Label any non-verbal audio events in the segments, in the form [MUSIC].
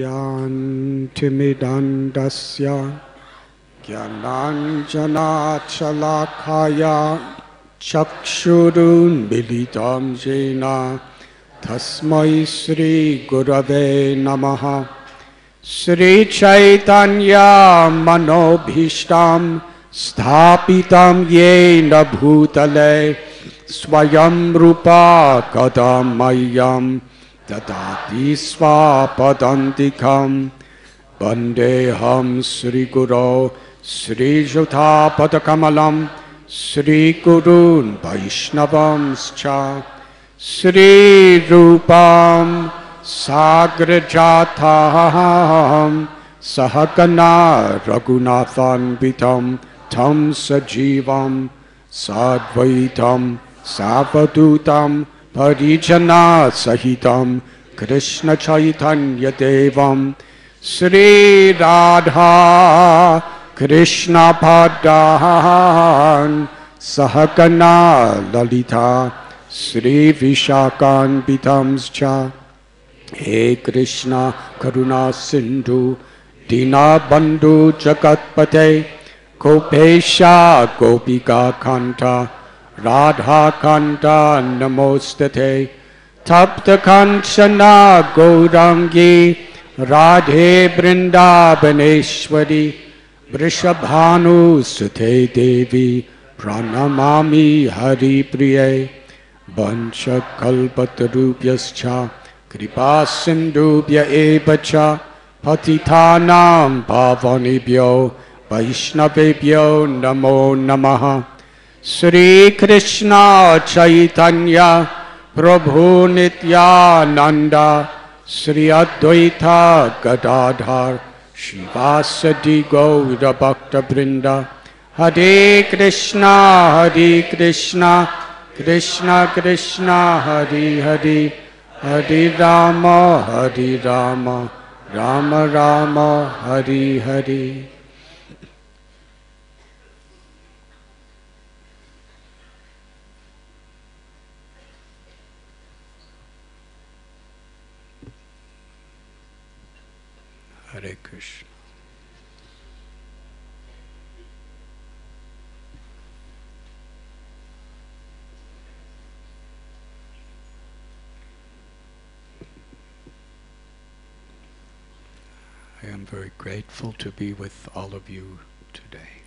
यान्तिमिदण्डस्य ज्ञानाञ्जनाच्छलाखाया चक्षुरुन्मिलितं येन तस्मै श्रीगुरवे नमः। श्रीचैतन्यमनोभीष्टं स्थापितं येन भूतले, स्वयं रूपा कथं मह्यं ददाति स्वापदन्तिकं वन्देऽहं श्रीगुरो श्रीयुधापदकमलं श्रीगुरून् वैष्णवंश्च। श्रीरूपां साग्रजाथाहं सहकना रघुनाथान्वितं तं सजीवं साद्वैतं सावधूतं परिजनासहितं कृष्णचैतन्यदेवं श्रीराधा कृष्णभद्रान् सहकना ललिता। श्रीविशाखान्वितंश्च हे कृष्ण करुणा सिन्धु, दीनबन्धु जगत्पते। गोपेशा गोपिका कान्त। राधाकान्त नमोस्तते तप्तकाञ्चना गौराङ्गी राधे वृन्दावनेश्वरी वृषभानुसुते देवी प्रणमामि हरिप्रिये वंशकल्पतरुभ्यश्च कृपा सिन्धुभ्य एव च पतितानां पावनेभ्यो वैष्णवेभ्यो नमो नमः श्रीकृष्ण चैतन्य प्रभु नित्यानन्द, श्री अद्वैत गदाधर शिवासदि गौरभक्तवृन्द। हरे कृष्ण हरे Krishna Krishna Krishna, Hari Hari. Hari Ram Hari Ram Ram Ram, Hari Hari. I am very grateful to be with all of you today.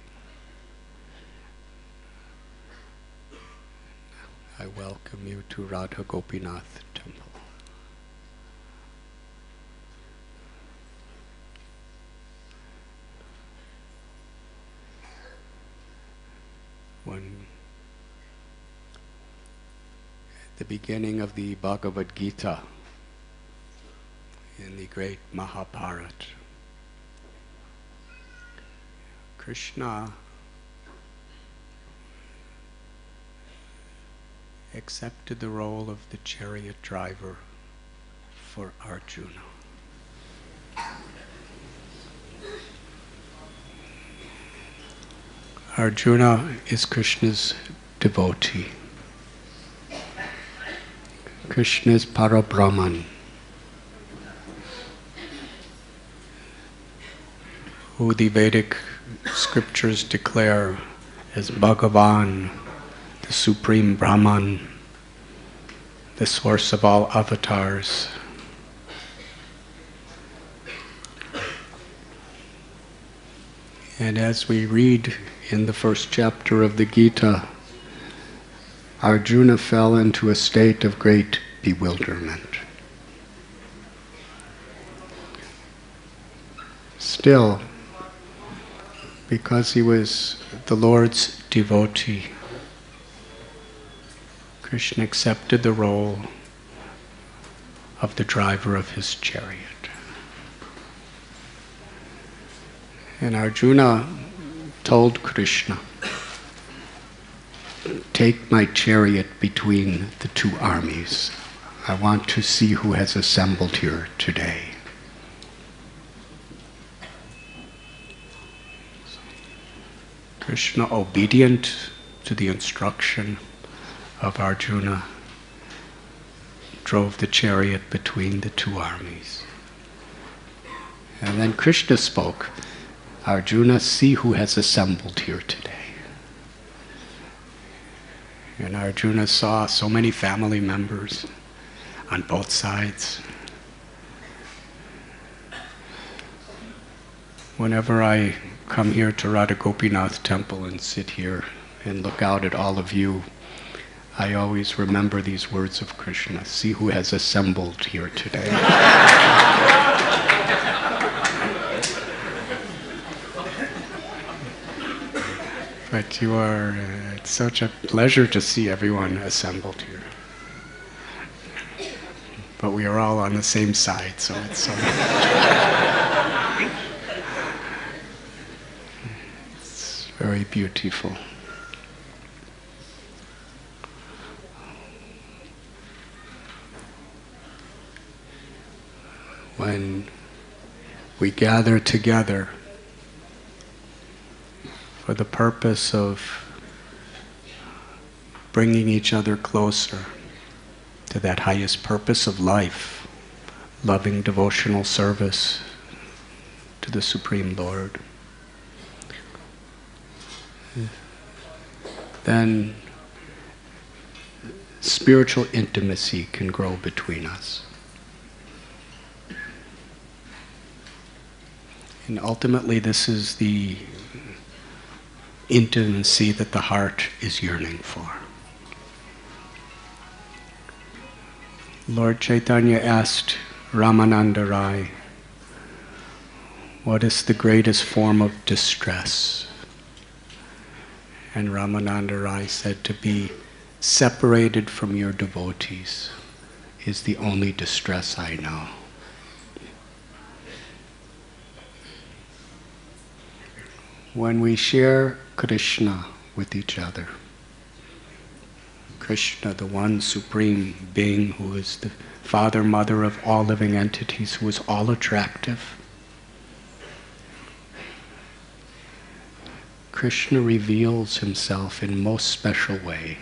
I welcome you to Radha Gopinath Temple. When at the beginning of the Bhagavad Gita, in the great Mahabharata, Krishna accepted the role of the chariot driver for Arjuna. Arjuna is Krishna's devotee. Krishna's is Parabrahman. who the Vedic scriptures declare as Bhagavan, the supreme Brahman, the source of all avatars. And as we read in the first chapter of the Gita, Arjuna fell into a state of great bewilderment. Still, because he was the Lord's devotee. Krishna accepted the role of the driver of his chariot. And Arjuna told Krishna, Take my chariot between the two armies. I want to see who has assembled here today. Krishna, obedient to the instruction of Arjuna, drove the chariot between the two armies. And then Krishna spoke Arjuna, see who has assembled here today. And Arjuna saw so many family members on both sides. Whenever I come here to Radha Gopinath temple and sit here and look out at all of you, I always remember these words of Krishna see who has assembled here today. but you are, uh, it's such a pleasure to see everyone assembled here. But we are all on the same side, so it's. Uh, it's very beautiful. when we gather together for the purpose of bringing each other closer to that highest purpose of life, loving devotional service to the Supreme Lord. Then spiritual intimacy can grow between us. And ultimately, this is the intimacy that the heart is yearning for. Lord Chaitanya asked Ramananda Rai, What is the greatest form of distress? And Ramananda Rai said, To be separated from your devotees is the only distress I know. when we share Krishna with each other. Krishna, the one supreme being who is the father, mother of all living entities, who is all attractive. Krishna reveals himself in most special way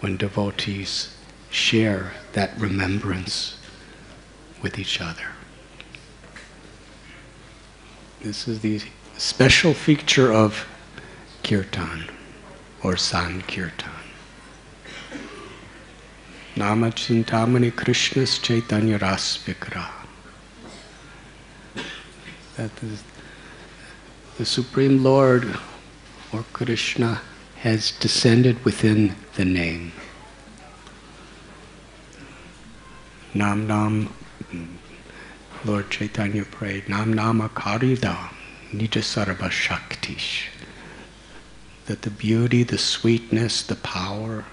when devotees share that remembrance with each other. This is the special feature of kirtan or sankirtan. Nama Chintamani Krishna's Chaitanya Ras Vikra. That is, the Supreme Lord or Krishna has descended within the name. Nam Nam, Lord Chaitanya prayed, Nam Nama Karidam. Nijasarva Shaktish. That the beauty, the sweetness, the power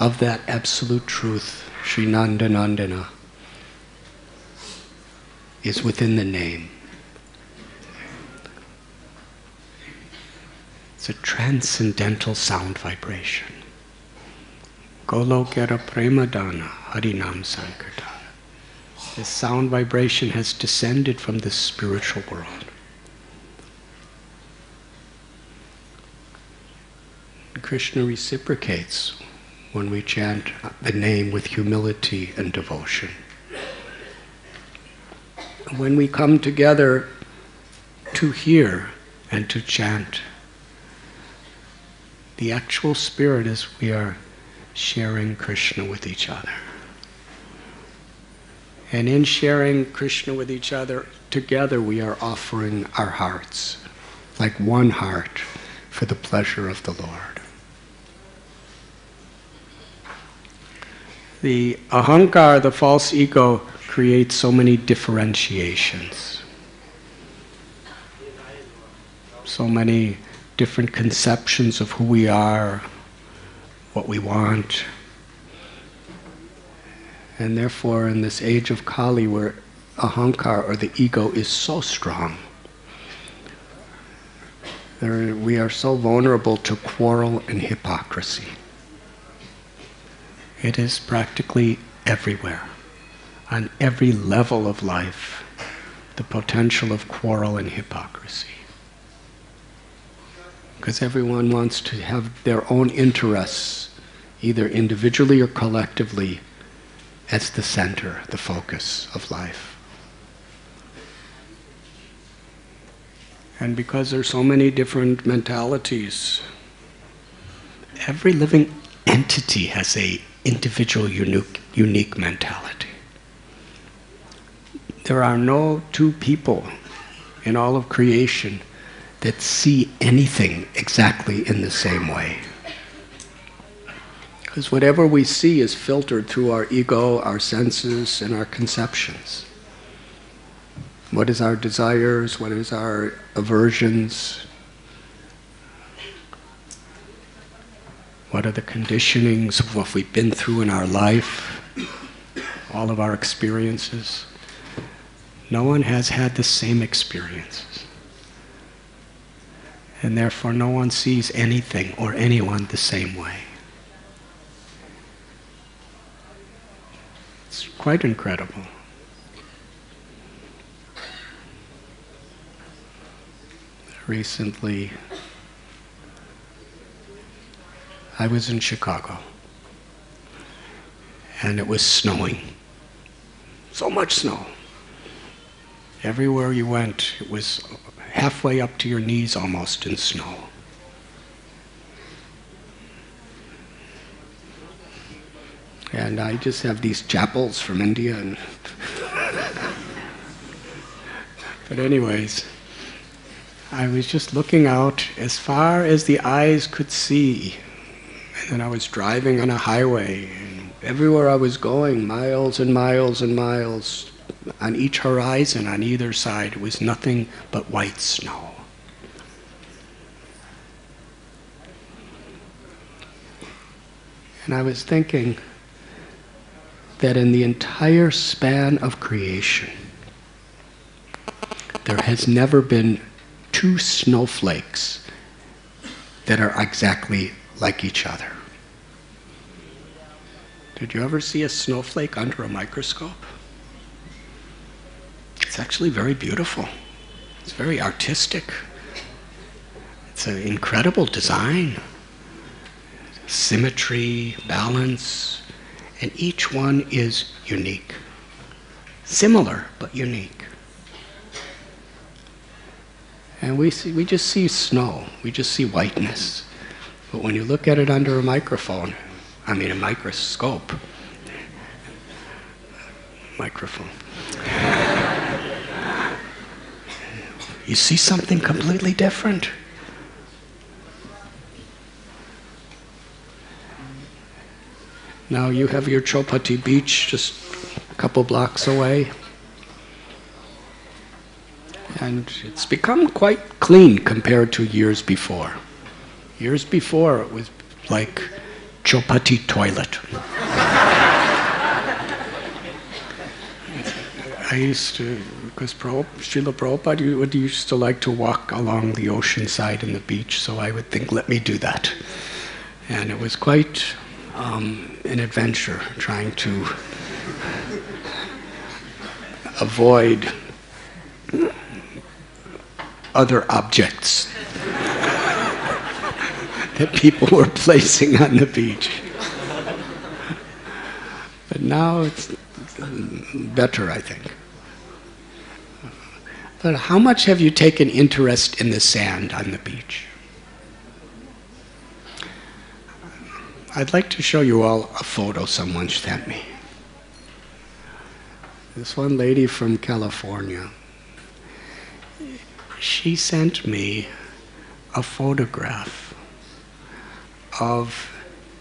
of that absolute truth, Sri Nandana, is within the name. It's a transcendental sound vibration. Golokera Premadana Harinam Sankirtan. This sound vibration has descended from the spiritual world. Krishna reciprocates when we chant the name with humility and devotion. When we come together to hear and to chant, the actual spirit is we are sharing Krishna with each other. And in sharing Krishna with each other, together we are offering our hearts, like one heart, for the pleasure of the Lord. The ahankar, the false ego, creates so many differentiations, so many different conceptions of who we are, what we want, and therefore, in this age of Kali, where ahankar or the ego is so strong, there, we are so vulnerable to quarrel and hypocrisy. It is practically everywhere, on every level of life, the potential of quarrel and hypocrisy because everyone wants to have their own interests, either individually or collectively, as the center, the focus of life. And because there's so many different mentalities, every living entity has a individual unique, unique mentality. There are no two people in all of creation that see anything exactly in the same way. Because whatever we see is filtered through our ego, our senses, and our conceptions. What is our desires? What is our aversions? What are the conditionings of what we've been through in our life? All of our experiences. No one has had the same experiences. And therefore, no one sees anything or anyone the same way. It's quite incredible. Recently, I was in Chicago and it was snowing. So much snow. Everywhere you went, it was halfway up to your knees almost in snow. And I just have these chappals from India and [LAUGHS] but anyways, I was just looking out as far as the eyes could see. And then I was driving on a highway and everywhere I was going, miles and miles and miles, on each horizon on either side was nothing but white snow. And I was thinking that in the entire span of creation, there has never been two snowflakes that are exactly like each other. Did you ever see a snowflake under a microscope? It's actually very beautiful. It's very artistic. It's an incredible design. Symmetry, balance, and each one is unique. Similar, but unique. And we, see, we just see snow, we just see whiteness. But when you look at it under a microphone, I mean a microscope, microphone, you see something completely different. Now you have your Chowpatty beach just a couple blocks away. And it's become quite clean compared to years before. Years before, it was like Chowpatty toilet. [LAUGHS] I used to, because Srila Prabhupada would used to like to walk along the ocean side and the beach, so I would think, let me do that. And it was quite um, an adventure trying to avoid other objects [LAUGHS] that people were placing on the beach. But now it's better, I think. But how much have you taken interest in the sand on the beach? I'd like to show you all a photo someone sent me. This one lady from California, she sent me a photograph of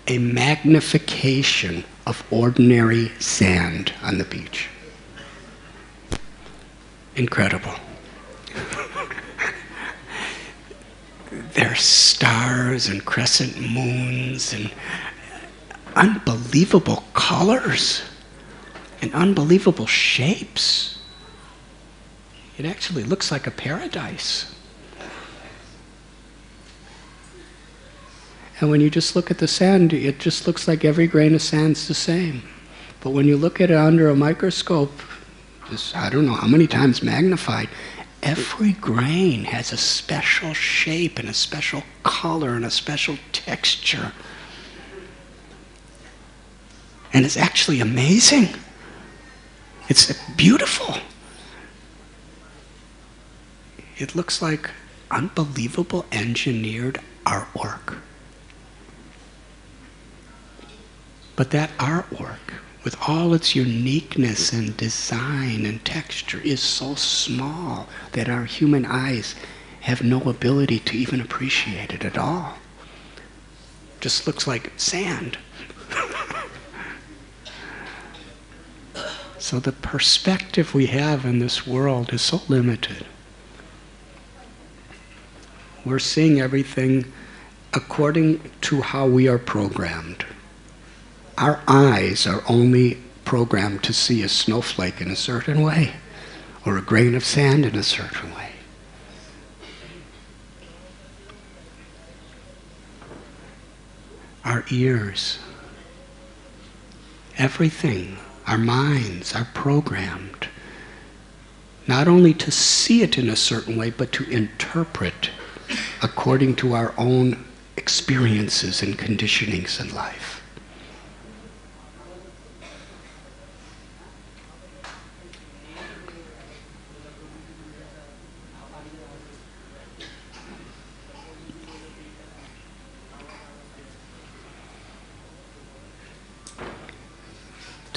a magnification of ordinary sand on the beach. Incredible. There's stars and crescent moons and unbelievable colors and unbelievable shapes. It actually looks like a paradise. And when you just look at the sand, it just looks like every grain of sand's the same. But when you look at it under a microscope, I don't know how many times magnified, every grain has a special shape and a special color and a special texture. And it's actually amazing. It's beautiful. It looks like unbelievable engineered artwork. But that artwork, with all its uniqueness and design and texture, is so small that our human eyes have no ability to even appreciate it at all. Just looks like sand. [LAUGHS] so the perspective we have in this world is so limited. We're seeing everything according to how we are programmed. Our eyes are only programmed to see a snowflake in a certain way or a grain of sand in a certain way. Our ears, everything, our minds are programmed not only to see it in a certain way, but to interpret according to our own experiences and conditionings in life.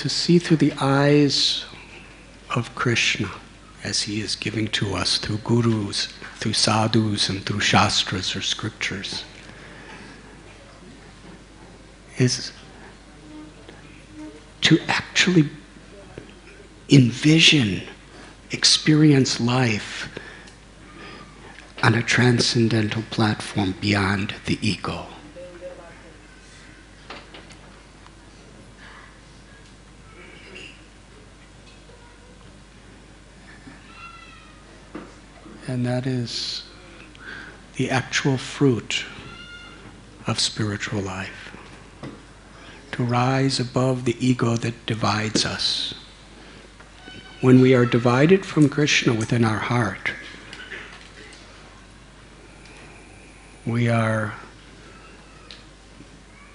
To see through the eyes of Krishna as he is giving to us through gurus, through sadhus, and through shastras or scriptures is to actually envision, experience life on a transcendental platform beyond the ego. And that is the actual fruit of spiritual life. To rise above the ego that divides us. When we are divided from Krishna within our heart, we are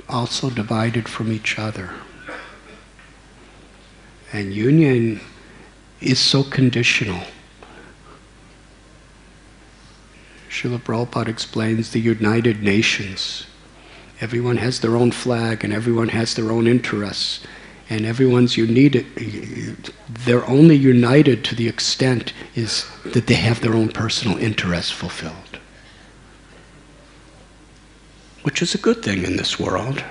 also divided from each other. And union is so conditional. Srila Prabhupada explains the United Nations. Everyone has their own flag and everyone has their own interests. And everyone's united, they're only united to the extent is that they have their own personal interests fulfilled. Which is a good thing in this world.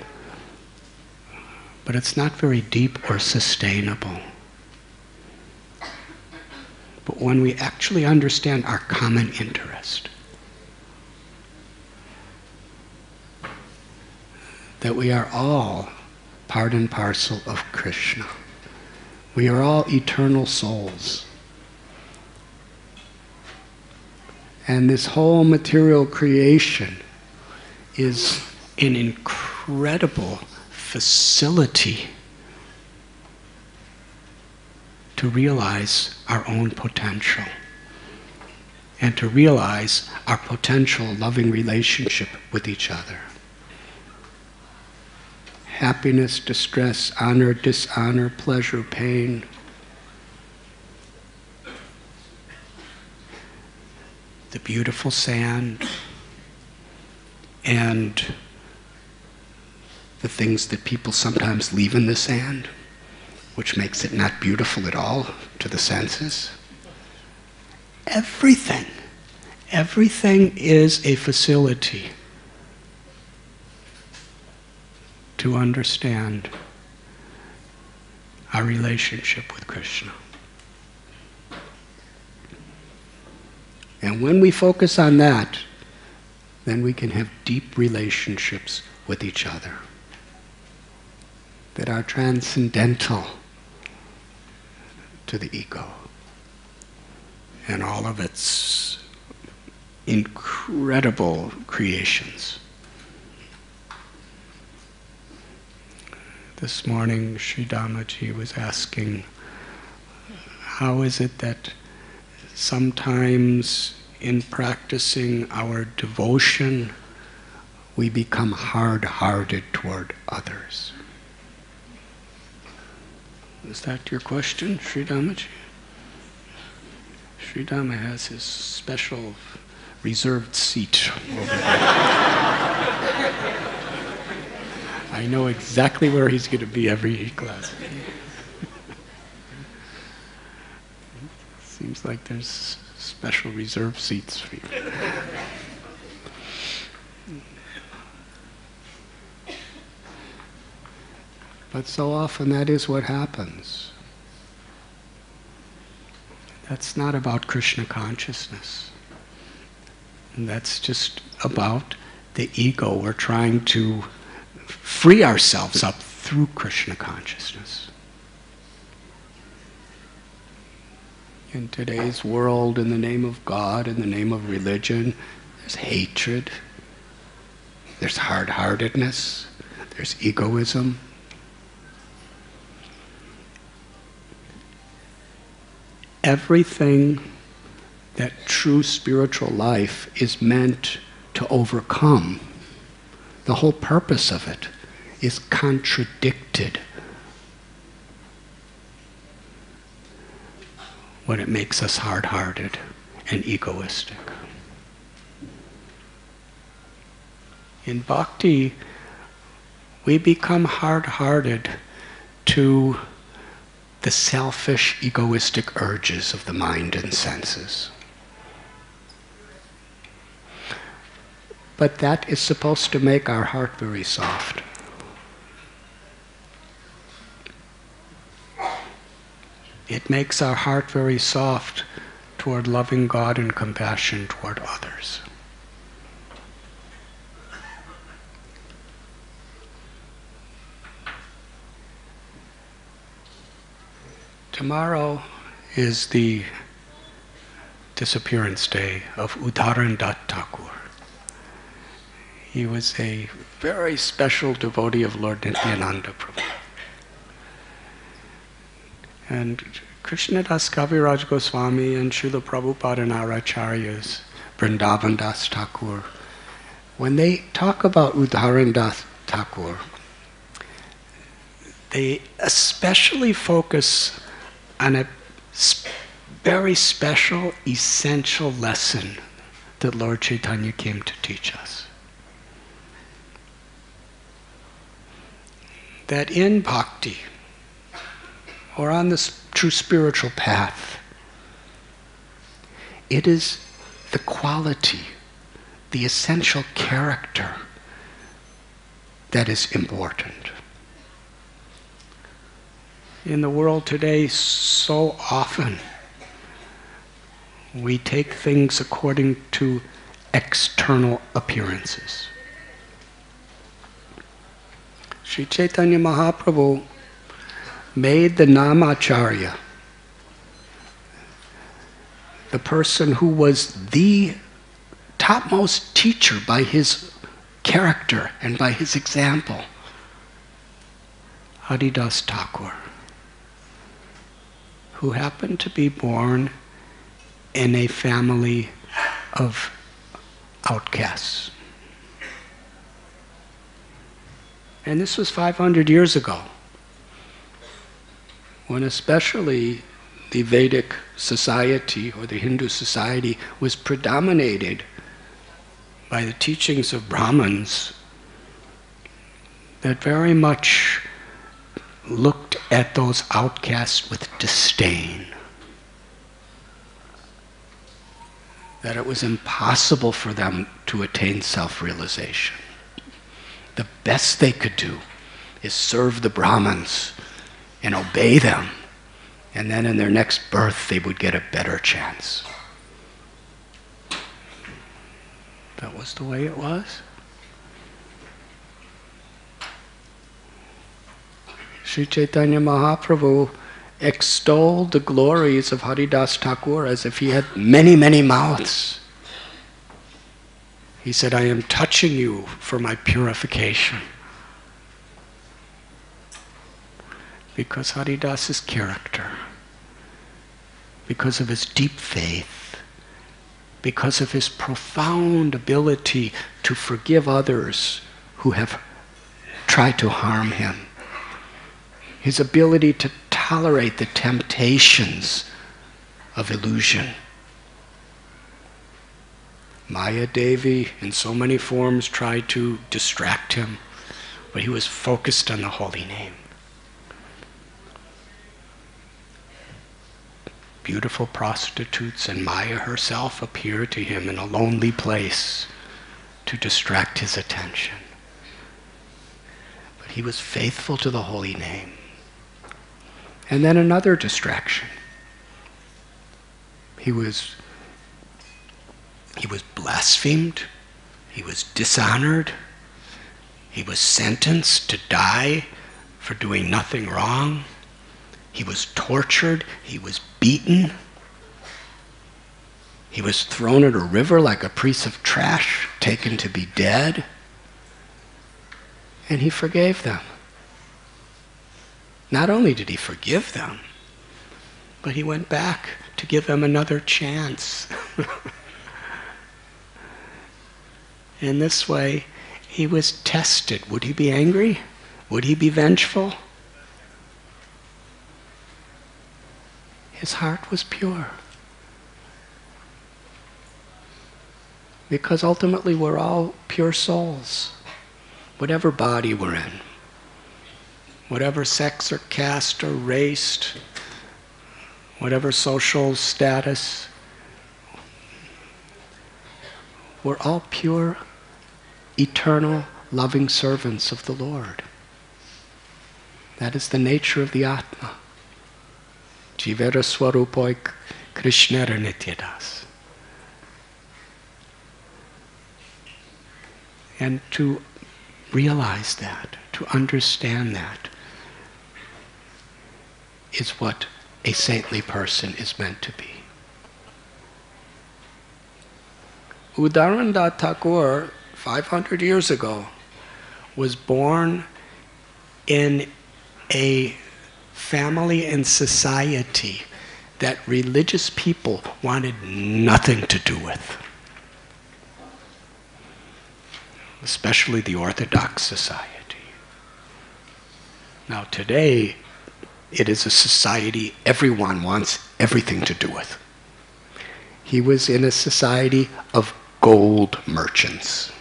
But it's not very deep or sustainable. But when we actually understand our common interest, that we are all part and parcel of Krishna. We are all eternal souls. And this whole material creation is an incredible facility to realize our own potential and to realize our potential loving relationship with each other happiness, distress, honor, dishonor, pleasure, pain. The beautiful sand and the things that people sometimes leave in the sand, which makes it not beautiful at all to the senses. Everything, everything is a facility to understand our relationship with Krishna. And when we focus on that, then we can have deep relationships with each other that are transcendental to the ego and all of its incredible creations. This morning, Sri Damaji was asking, how is it that sometimes in practicing our devotion, we become hard hearted toward others? Is that your question, Sri Damaji? Sri Dama has his special reserved seat [LAUGHS] I know exactly where he's going to be every class. Seems like there's special reserve seats for you. But so often that is what happens. That's not about Krishna consciousness. That's just about the ego. We're trying to free ourselves up through Krishna consciousness. In today's world, in the name of God, in the name of religion, there's hatred, there's hard heartedness, there's egoism. Everything that true spiritual life is meant to overcome the whole purpose of it is contradicted when it makes us hard hearted and egoistic. In bhakti, we become hard hearted to the selfish, egoistic urges of the mind and senses. But that is supposed to make our heart very soft. It makes our heart very soft toward loving God and compassion toward others. Tomorrow is the disappearance day of Udaran Dutt Thakur. He was a very special devotee of Lord Nityananda Prabhu. And Krishnadas Kaviraj Goswami and Srila Prabhupada and our acharyas, Vrindavan Das Thakur, when they talk about Udaran Das Thakur, they especially focus on a very special, essential lesson that Lord Chaitanya came to teach us. that in bhakti, or on this true spiritual path, it is the quality, the essential character that is important. In the world today, so often we take things according to external appearances. Sri Chaitanya Mahaprabhu made the Namacharya the person who was the topmost teacher by his character and by his example. Haridas Thakur, who happened to be born in a family of outcasts. And this was 500 years ago, when especially the Vedic society or the Hindu society was predominated by the teachings of Brahmins that very much looked at those outcasts with disdain. That it was impossible for them to attain self realization the best they could do is serve the Brahmins and obey them. And then in their next birth, they would get a better chance. That was the way it was. Sri Chaitanya Mahaprabhu extolled the glories of Haridas Thakur as if he had many, many mouths. He said, I am touching you for my purification. Because Haridas's character, because of his deep faith, because of his profound ability to forgive others who have tried to harm him, his ability to tolerate the temptations of illusion Maya Devi, in so many forms, tried to distract him, but he was focused on the holy name. Beautiful prostitutes and Maya herself appear to him in a lonely place to distract his attention. But he was faithful to the holy name. And then another distraction. He was he was blasphemed, he was dishonored, he was sentenced to die for doing nothing wrong. He was tortured, he was beaten. He was thrown in a river like a piece of trash, taken to be dead. And he forgave them. Not only did he forgive them, but he went back to give them another chance. [LAUGHS] In this way, he was tested. Would he be angry? Would he be vengeful? His heart was pure. Because ultimately, we're all pure souls, whatever body we're in, whatever sex or caste or race, whatever social status. We're all pure eternal, loving servants of the Lord. That is the nature of the Atma. Jivera Swarupoi Krishnara Nityadas. And to realize that, to understand that, is what a saintly person is meant to be. Udarandat Thakur 500 years ago, was born in a family and society that religious people wanted nothing to do with. Especially the Orthodox society. Now, today, it is a society everyone wants everything to do with. He was in a society of gold merchants.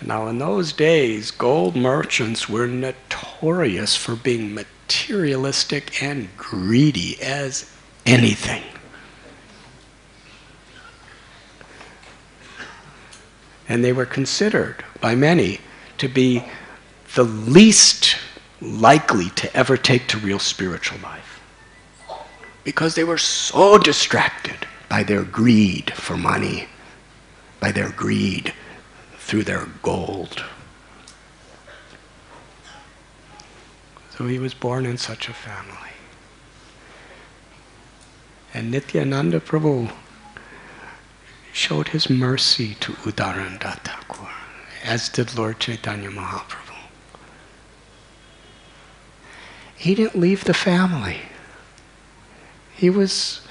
Now, in those days, gold merchants were notorious for being materialistic and greedy as anything. And they were considered by many to be the least likely to ever take to real spiritual life. Because they were so distracted by their greed for money, by their greed through their gold. So he was born in such a family. And Nityananda Prabhu showed his mercy to Udarananda Thakur, as did Lord Chaitanya Mahaprabhu. He didn't leave the family. He was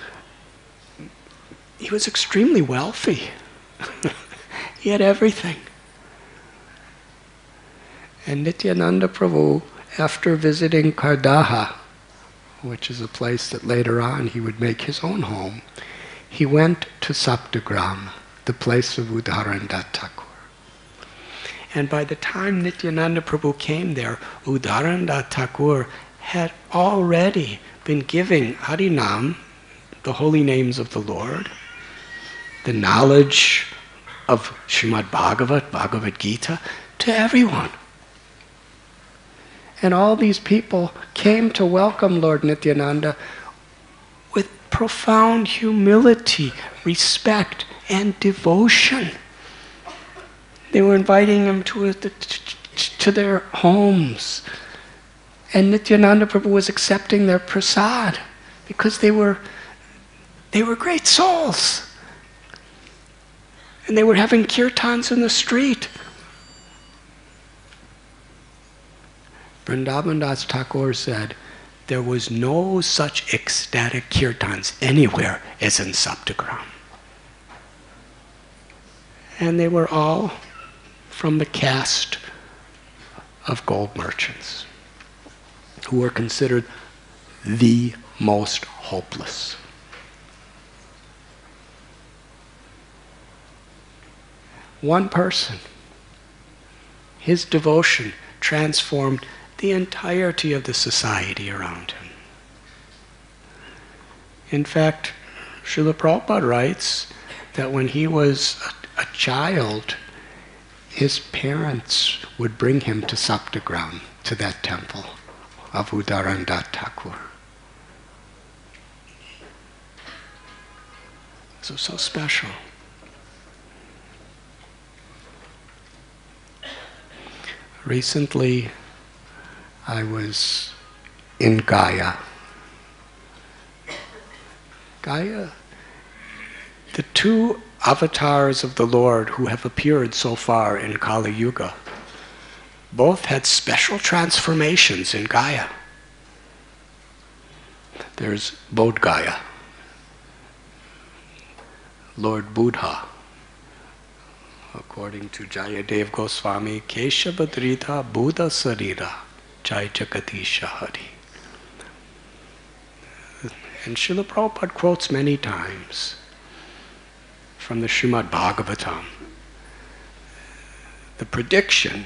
he was extremely wealthy. [LAUGHS] he had everything. And Nityananda Prabhu, after visiting Kardaha, which is a place that later on he would make his own home, he went to Saptagram, the place of Udarananda Thakur. And by the time Nityananda Prabhu came there, Udarananda Thakur had already been giving Harinam, the holy names of the Lord, the knowledge of Srimad Bhagavat, Bhagavad Gita, to everyone. And all these people came to welcome Lord Nityananda with profound humility, respect, and devotion. They were inviting him to, to their homes. And Nityananda Prabhu was accepting their prasad because they were, they were great souls. And they were having kirtans in the street. Vrindavan Das Thakur said, there was no such ecstatic kirtans anywhere as in Saptagram. And they were all from the caste of gold merchants, who were considered the most hopeless. One person. His devotion transformed the entirety of the society around him. In fact, Srila Prabhupada writes that when he was a, a child, his parents would bring him to Saptagram, to that temple of Uddharan Datta Thakur. So, so special. Recently, I was in Gaya. Gaya, the two avatars of the Lord who have appeared so far in Kali Yuga, both had special transformations in Gaya. There's Bodh Gaya, Lord Buddha, according to Jayadev Goswami, Keshavadrita Buddha Sarira, Jai Jagatisha. And Srila Prabhupada quotes many times from the Srimad Bhagavatam the prediction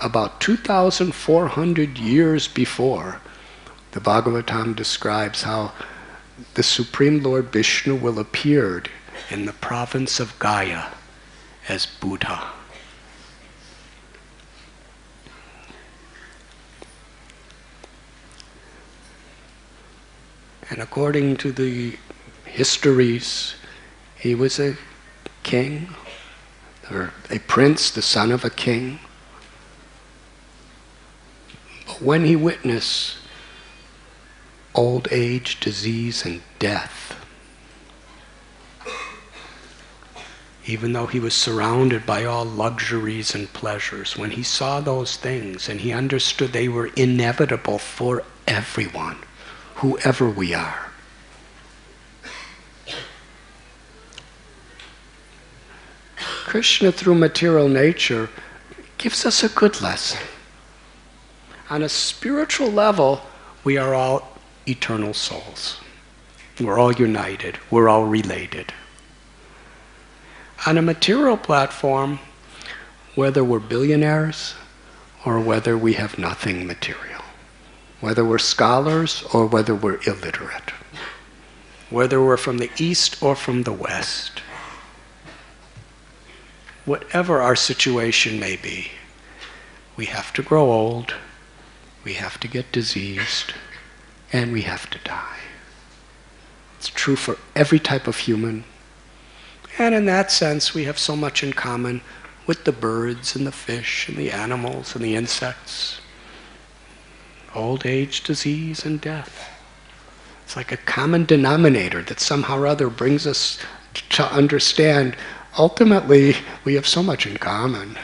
about 2,400 years before, the Bhagavatam describes how the Supreme Lord Vishnu will appear in the province of Gaya as Buddha. And according to the histories, he was a king, or a prince, the son of a king. But when he witnessed old age, disease, and death, even though he was surrounded by all luxuries and pleasures, when he saw those things and he understood they were inevitable for everyone, whoever we are. Krishna, through material nature, gives us a good lesson. On a spiritual level, we are all eternal souls. We're all united, we're all related. On a material platform, whether we're billionaires or whether we have nothing material, whether we're scholars or whether we're illiterate, whether we're from the east or from the west, whatever our situation may be, we have to grow old, we have to get diseased, and we have to die. It's true for every type of human. And in that sense, we have so much in common with the birds and the fish and the animals and the insects. Old age, disease, and death. It's like a common denominator that somehow or other brings us to understand ultimately we have so much in common.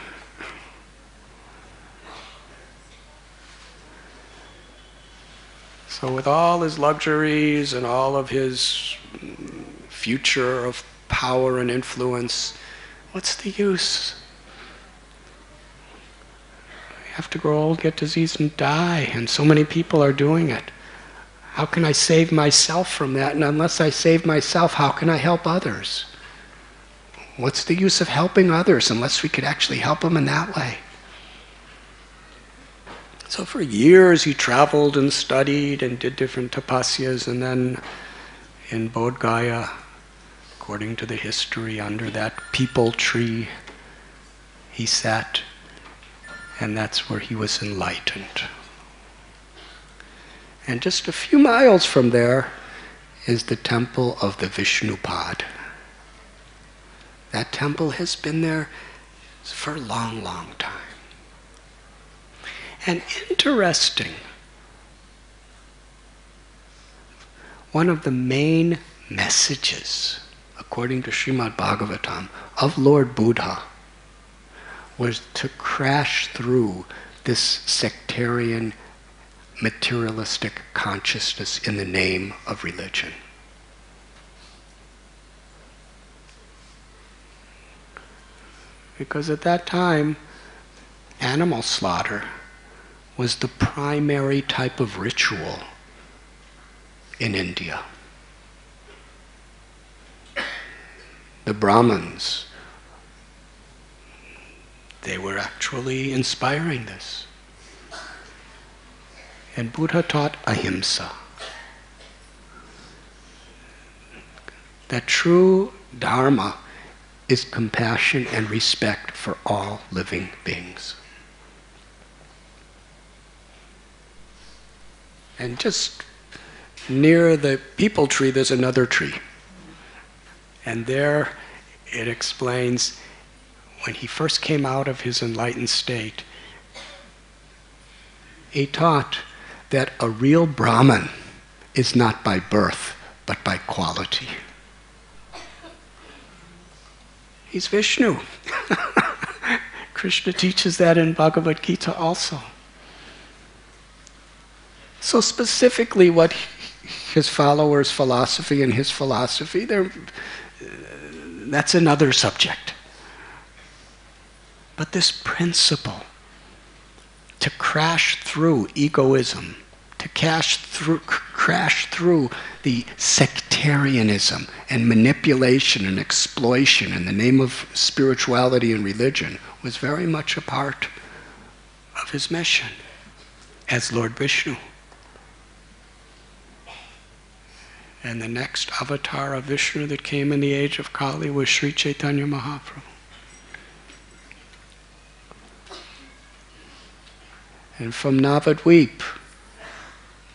So, with all his luxuries and all of his future of power and influence, what's the use? We have to grow old, get diseased, and die, and so many people are doing it. How can I save myself from that? And unless I save myself, how can I help others? What's the use of helping others unless we could actually help them in that way? So for years he traveled and studied and did different tapasyas, and then in Bodh Gaya, according to the history, under that peepal tree, he sat, and that's where he was enlightened. And just a few miles from there is the temple of the Vishnupad. That temple has been there for a long, long time. And interesting, one of the main messages, according to Srimad Bhagavatam, of Lord Buddha was to crash through this sectarian, materialistic consciousness in the name of religion. Because at that time, animal slaughter was the primary type of ritual in India. The Brahmins they were actually inspiring this. And Buddha taught ahimsa. That true Dharma is compassion and respect for all living beings. And just near the peepal tree, there's another tree. And there it explains when he first came out of his enlightened state, he taught that a real Brahman is not by birth, but by quality. He's Vishnu. [LAUGHS] Krishna teaches that in Bhagavad Gita also. So, specifically, what his followers' philosophy and his philosophy, uh, that's another subject. But this principle to crash through egoism, to crash through, crash through the sectarianism and manipulation and exploitation in the name of spirituality and religion was very much a part of his mission as Lord Vishnu. And the next avatar of Vishnu that came in the age of Kali was Sri Chaitanya Mahaprabhu. And from Navadweep,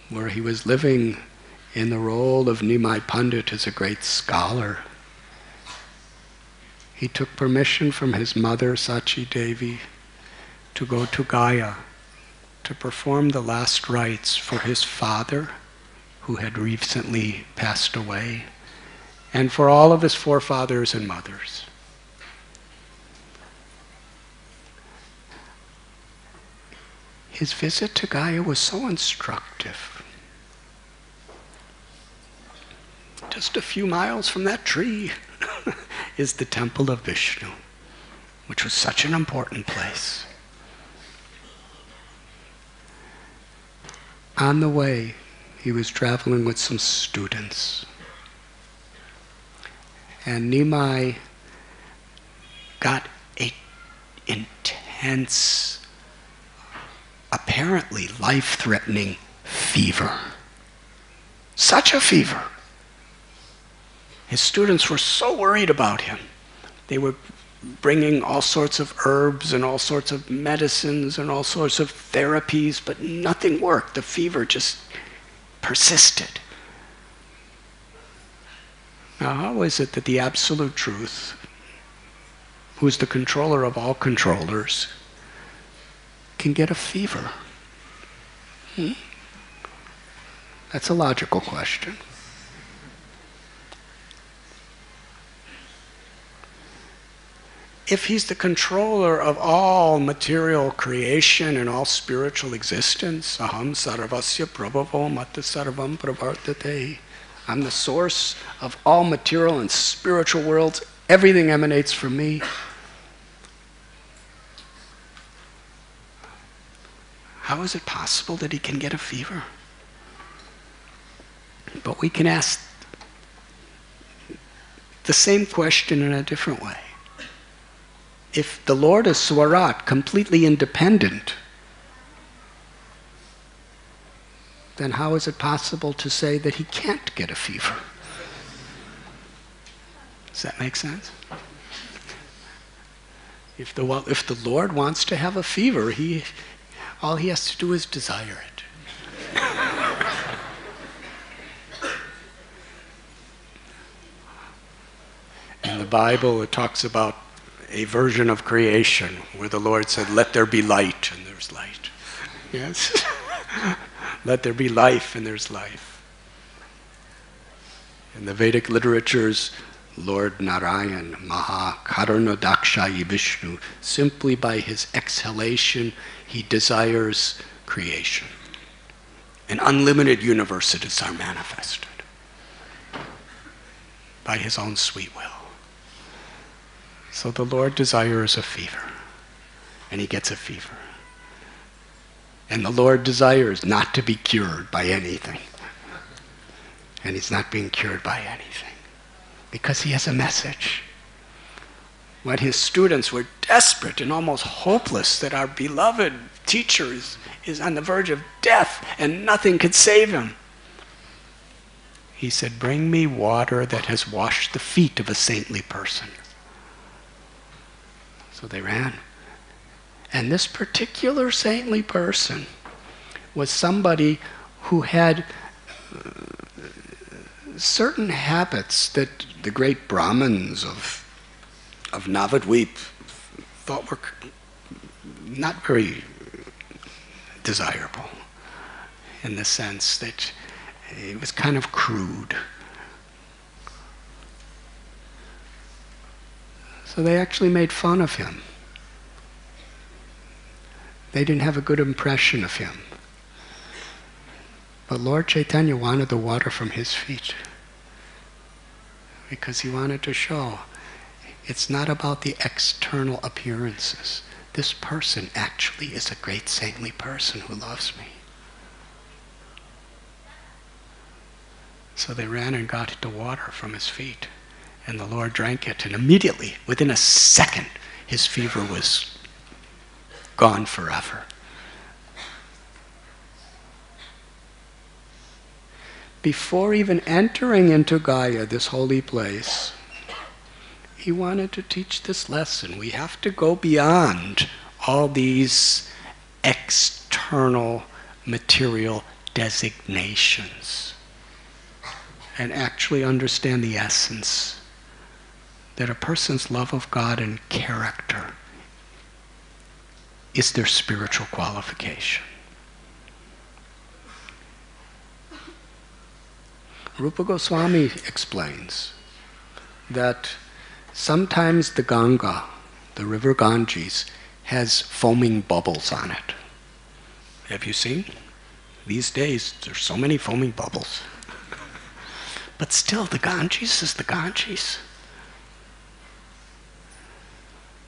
where he was living in the role of Nimai Pandit as a great scholar, he took permission from his mother, Sachi Devi, to go to Gaya to perform the last rites for his father who had recently passed away, and for all of his forefathers and mothers. His visit to Gaya was so instructive. Just a few miles from that tree [LAUGHS] is the temple of Vishnu, which was such an important place. On the way, he was traveling with some students. And Nimai got a intense, apparently life-threatening fever. Such a fever. His students were so worried about him. They were bringing all sorts of herbs and all sorts of medicines and all sorts of therapies, but nothing worked. The fever just persisted. Now, how is it that the Absolute Truth, who is the controller of all controllers, can get a fever? Hmm? That's a logical question. if he's the controller of all material creation and all spiritual existence, aham sarvasya prabhavo mata sarvam pravartate. I'm the source of all material and spiritual worlds. Everything emanates from me. How is it possible that he can get a fever? But we can ask the same question in a different way if the Lord is Swarat, completely independent, then how is it possible to say that he can't get a fever? Does that make sense? If the, if the Lord wants to have a fever, he, all he has to do is desire it. In the Bible, it talks about a version of creation where the Lord said, Let there be light, and there's light. Yes? [LAUGHS] Let there be life, and there's life. In the Vedic literatures, Lord Narayan, Maha Karanodakashayi Vishnu, simply by his exhalation, he desires creation. An unlimited universities are manifested by his own sweet will. So the Lord desires a fever, and he gets a fever. And the Lord desires not to be cured by anything. And he's not being cured by anything because he has a message. when his students were desperate and almost hopeless that our beloved teacher is, is on the verge of death and nothing could save him. He said, Bring me water that has washed the feet of a saintly person. So they ran. And this particular saintly person was somebody who had uh, certain habits that the great Brahmins of, of Navadvip thought were not very desirable in the sense that it was kind of crude. So they actually made fun of him. They didn't have a good impression of him. But Lord Chaitanya wanted the water from his feet because he wanted to show it's not about the external appearances. This person actually is a great saintly person who loves me. So they ran and got the water from his feet. And the Lord drank it, and immediately, within a second, his fever was gone forever. Before even entering into Gaya, this holy place, he wanted to teach this lesson. We have to go beyond all these external material designations and actually understand the essence that a person's love of God and character is their spiritual qualification. Rupa Goswami explains that sometimes the Ganga, the river Ganges, has foaming bubbles on it. Have you seen? These days, there's so many foaming bubbles. But still, the Ganges is the Ganges.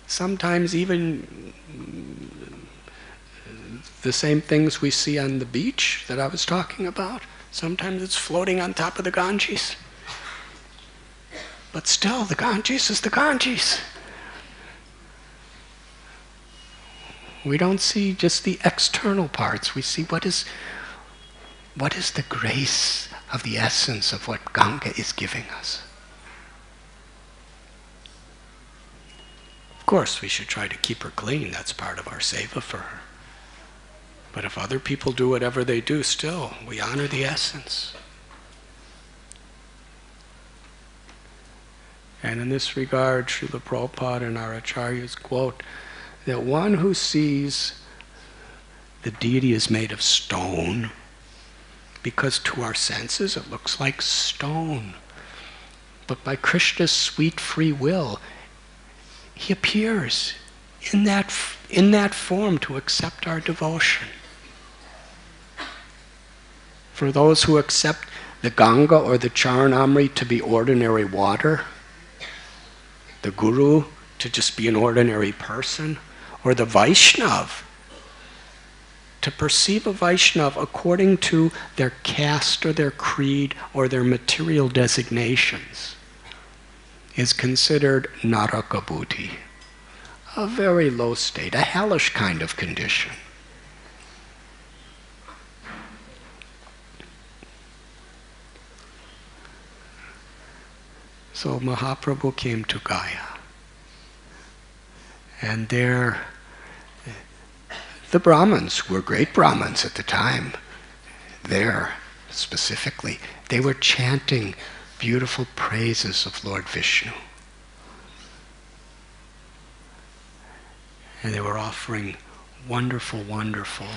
Sometimes even the same things we see on the beach that I was talking about, sometimes it's floating on top of the Ganges. But still, the Ganges is the Ganges. We don't see just the external parts. We see what is, what is the grace of the essence of what Ganga is giving us. Of course, we should try to keep her clean. That's part of our seva for her. But if other people do whatever they do, still, we honor the essence. And in this regard, Srila Prabhupada and our acharyas quote that one who sees the deity is made of stone, because to our senses it looks like stone. But by Krishna's sweet free will, he appears in that, in that form to accept our devotion. For those who accept the Ganga or the Charanamri to be ordinary water, the Guru to just be an ordinary person, or the Vaishnav to perceive a Vaishnav according to their caste or their creed or their material designations is considered naraka a very low state, a hellish kind of condition. So Mahaprabhu came to Gaya. And there, the Brahmins were great Brahmins at the time. There, specifically, they were chanting beautiful praises of Lord Vishnu. And they were offering wonderful, wonderful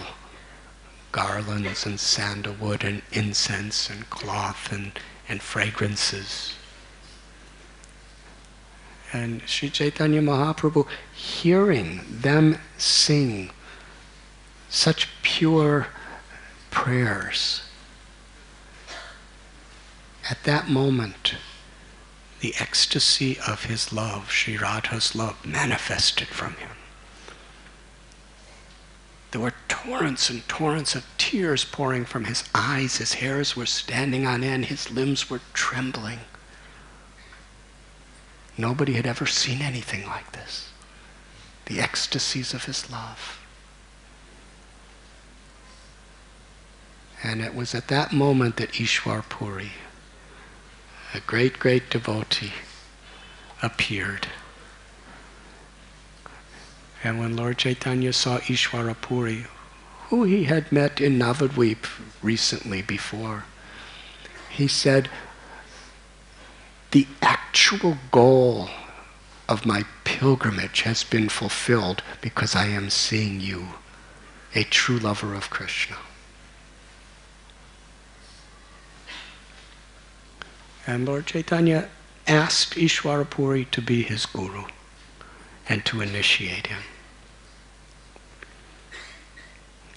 garlands and sandalwood and incense and cloth and, and fragrances. And Sri Chaitanya Mahaprabhu, hearing them sing such pure prayers, at that moment, the ecstasy of his love, Sri Radha's love, manifested from him. There were torrents and torrents of tears pouring from his eyes. His hairs were standing on end. His limbs were trembling. Nobody had ever seen anything like this. The ecstasies of his love. And it was at that moment that Ishwar Puri, a great, great devotee, appeared. And when Lord Chaitanya saw Ishwara Puri, who he had met in Navadvip recently before, he said, the actual goal of my pilgrimage has been fulfilled because I am seeing you, a true lover of Krishna. And Lord Chaitanya asked Ishwarapuri to be his guru and to initiate him.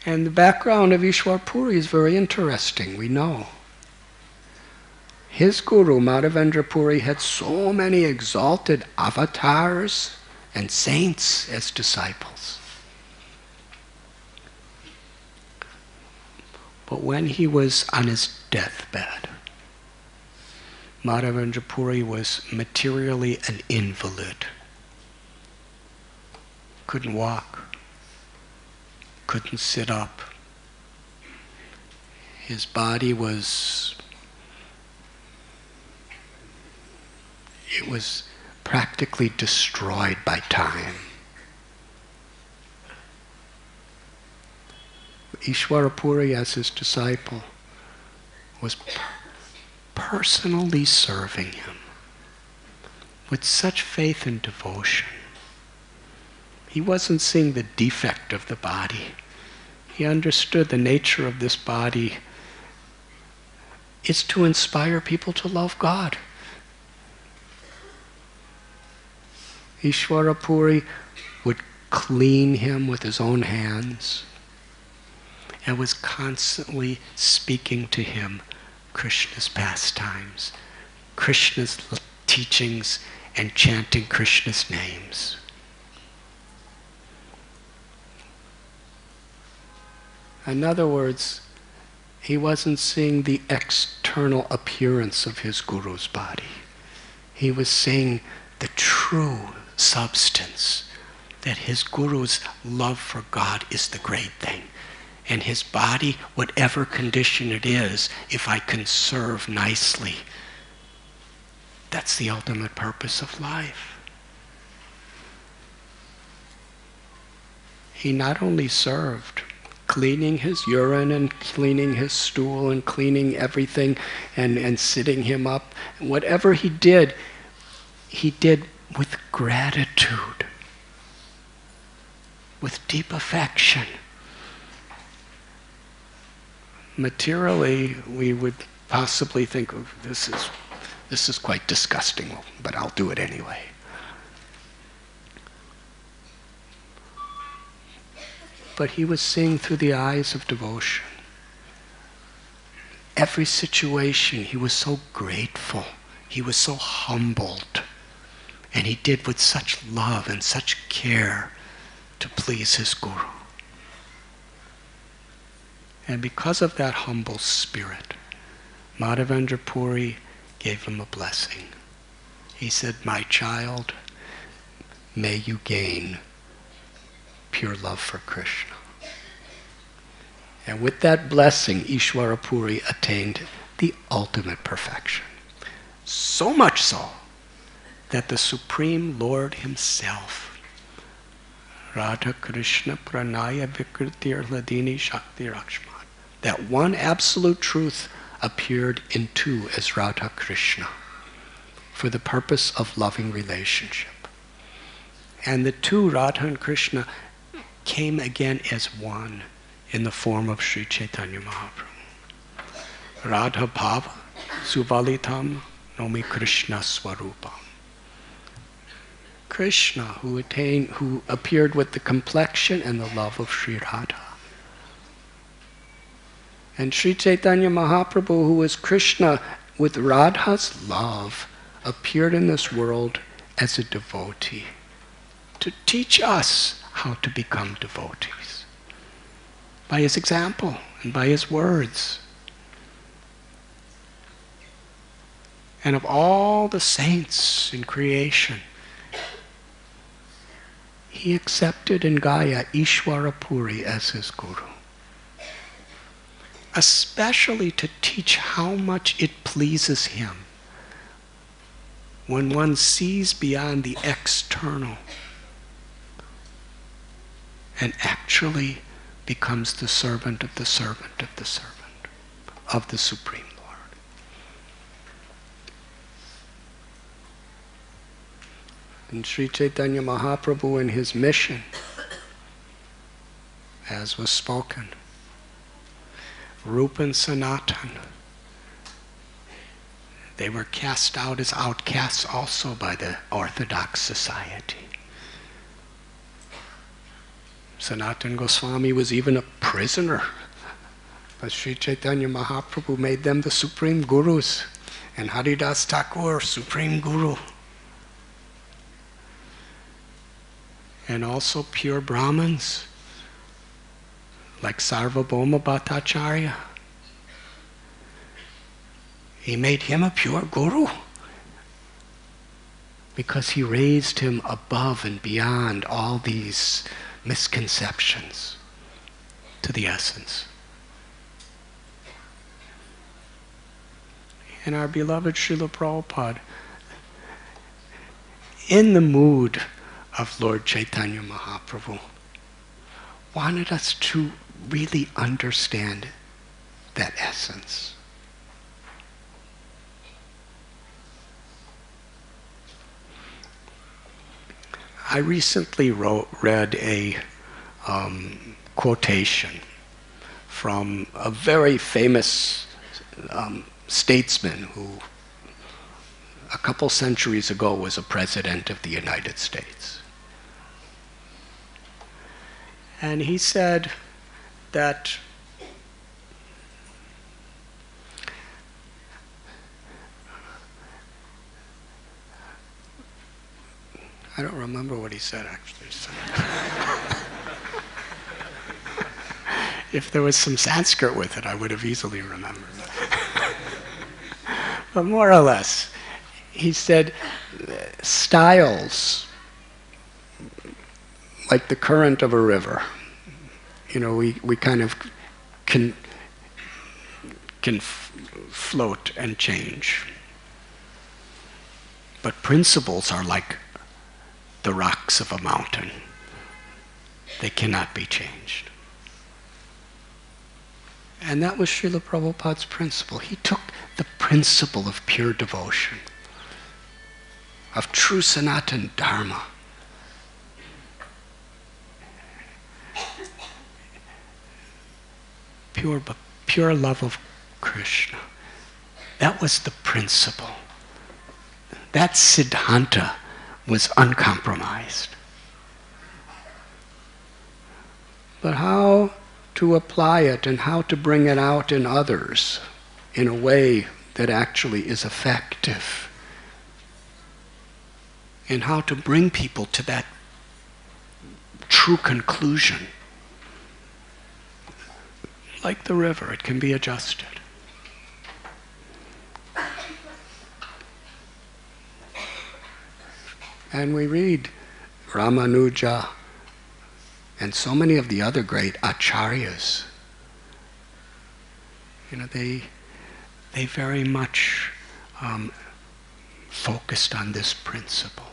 And the background of Ishwarpuri is very interesting, we know. His guru, Madhavendra Puri, had so many exalted avatars and saints as disciples. But when he was on his deathbed, Madhavendra Puri was materially an invalid. Couldn't walk, couldn't sit up. His body was it was practically destroyed by time. Ishwarapuri, as his disciple, was per- personally serving him with such faith and devotion. He wasn't seeing the defect of the body. He understood the nature of this body is to inspire people to love God. Ishwarapuri would clean him with his own hands and was constantly speaking to him Krishna's pastimes, Krishna's teachings, and chanting Krishna's names. In other words, he wasn't seeing the external appearance of his guru's body. He was seeing the true substance that his guru's love for God is the great thing. And his body, whatever condition it is, if I can serve nicely, that's the ultimate purpose of life. He not only served, cleaning his urine and cleaning his stool and cleaning everything and, and sitting him up, whatever he did, he did with gratitude, with deep affection. Materially, we would possibly think, oh, this is, this is quite disgusting, but I'll do it anyway. But he was seeing through the eyes of devotion. Every situation, he was so grateful. He was so humbled. And he did with such love and such care to please his Guru. And because of that humble spirit, Madhavendra Puri gave him a blessing. He said, My child, may you gain pure love for Krishna. And with that blessing, Ishwarapuri attained the ultimate perfection. So much so that the Supreme Lord Himself, Radha Krishna Pranaya Vikritir Ladini Shakti Rakshman, that one absolute truth appeared in two as Radha Krishna for the purpose of loving relationship. And the two, Radha and Krishna, came again as one in the form of Sri Chaitanya Mahaprabhu. Radha Bhava Suvalitam Nomi Krishna Swarupam. Krishna, who attained, who appeared with the complexion and the love of Sri Radha. And Sri Chaitanya Mahaprabhu, who was Krishna with Radha's love, appeared in this world as a devotee to teach us how to become devotees by his example and by his words. and of all the saints in creation, he accepted in Gaya Ishwarapuri as his guru. Especially to teach how much it pleases him when one sees beyond the external and actually becomes the servant of the servant of the servant of the Supreme Lord. And Sri Chaitanya Mahaprabhu and his mission, as was spoken, Rupa and Sanatan, they were cast out as outcasts also by the Orthodox society. Sanatan Goswami was even a prisoner. But Sri Chaitanya Mahaprabhu made them the supreme gurus. And Haridas Thakur, supreme guru. And also pure Brahmins, like Sarvabhauma Bhattacharya. He made him a pure guru because he raised him above and beyond all these misconceptions to the essence. And our beloved Srila Prabhupada, in the mood of Lord Chaitanya Mahaprabhu, wanted us to really understand that essence. I recently wrote, read a um, quotation from a very famous um, statesman who, a couple centuries ago, was a president of the United States. And he said that I don't remember what he said actually. If there was some Sanskrit with it, I would have easily remembered. but more or less, he said styles like the current of a river. You know, we, we kind of can, can float and change. But principles are like the rocks of a mountain. They cannot be changed. And that was Srila Prabhupada's principle. He took the principle of pure devotion, of true Sanatan Dharma. Pure, pure love of Krishna. That was the principle. That siddhanta was uncompromised. But how to apply it and how to bring it out in others in a way that actually is effective. And how to bring people to that true conclusion. Like the river, it can be adjusted. And we read Ramanuja and so many of the other great acharyas. You know, they, they very much um, focused on this principle.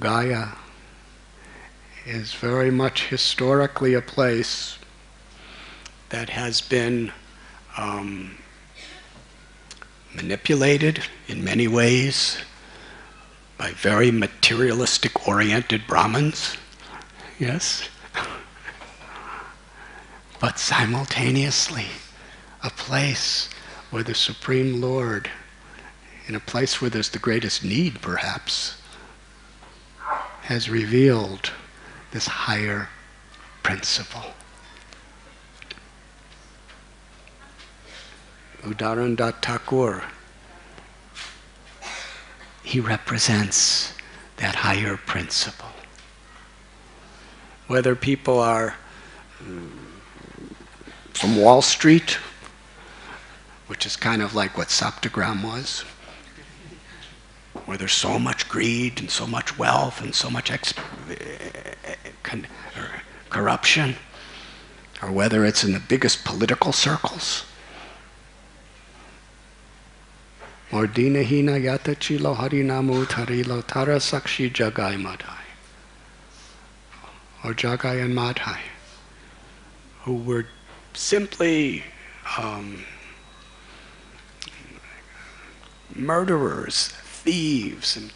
Gaya is very much historically a place that has been um, manipulated in many ways by very materialistic oriented Brahmins, yes, [LAUGHS] but simultaneously a place where the Supreme Lord, in a place where there's the greatest need perhaps, has revealed this higher principle. Uddharan Datta Thakur, he represents that higher principle. Whether people are mm, from Wall Street, which is kind of like what Saptagram was, where there's so much greed and so much wealth and so much con- corruption, or whether it's in the biggest political circles. Sakshi jagai. Or Jagai and Madhai, who were simply um, murderers, thieves, and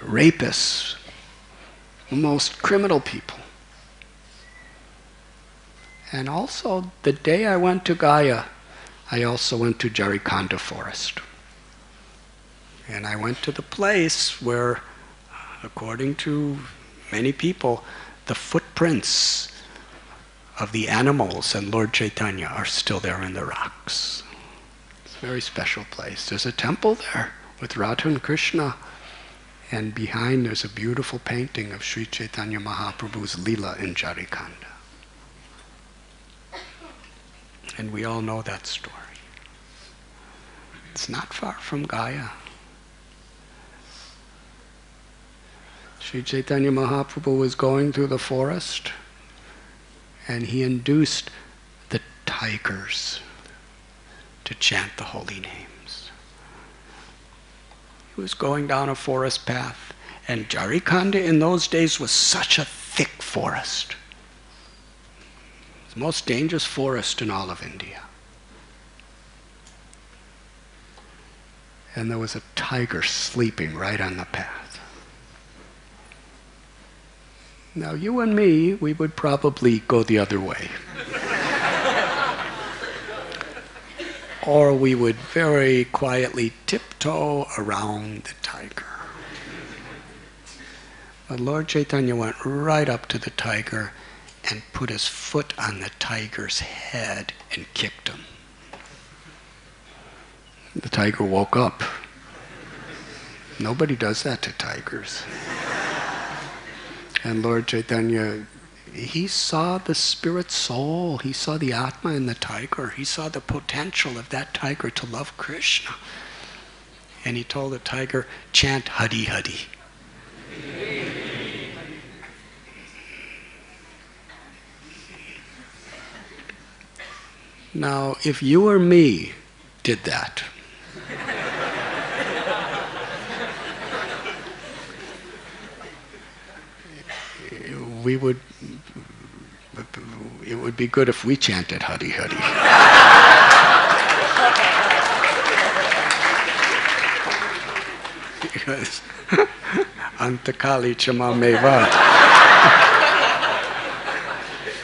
rapists, the most criminal people. And also, the day I went to Gaya, I also went to Jharikhanda forest. And I went to the place where, according to many people, the footprints of the animals and Lord Chaitanya are still there in the rocks. Very special place. There's a temple there with Radha and Krishna, and behind there's a beautiful painting of Sri Chaitanya Mahaprabhu's Leela in Jharikhanda. And we all know that story. It's not far from Gaya. Sri Chaitanya Mahaprabhu was going through the forest and he induced the tigers to chant the holy names. He was going down a forest path, and Jharikhanda in those days was such a thick forest. It's the most dangerous forest in all of India. And there was a tiger sleeping right on the path. Now, you and me, we would probably go the other way. Or we would very quietly tiptoe around the tiger. But Lord Chaitanya went right up to the tiger and put his foot on the tiger's head and kicked him. The tiger woke up. Nobody does that to tigers. And Lord Chaitanya, he saw the spirit soul. He saw the Atma in the tiger. He saw the potential of that tiger to love Krishna. And he told the tiger, chant Hari Hari. Now, if you or me did that, we would, it would be good if we chanted Hari Hari. because Antakali Chama Meva.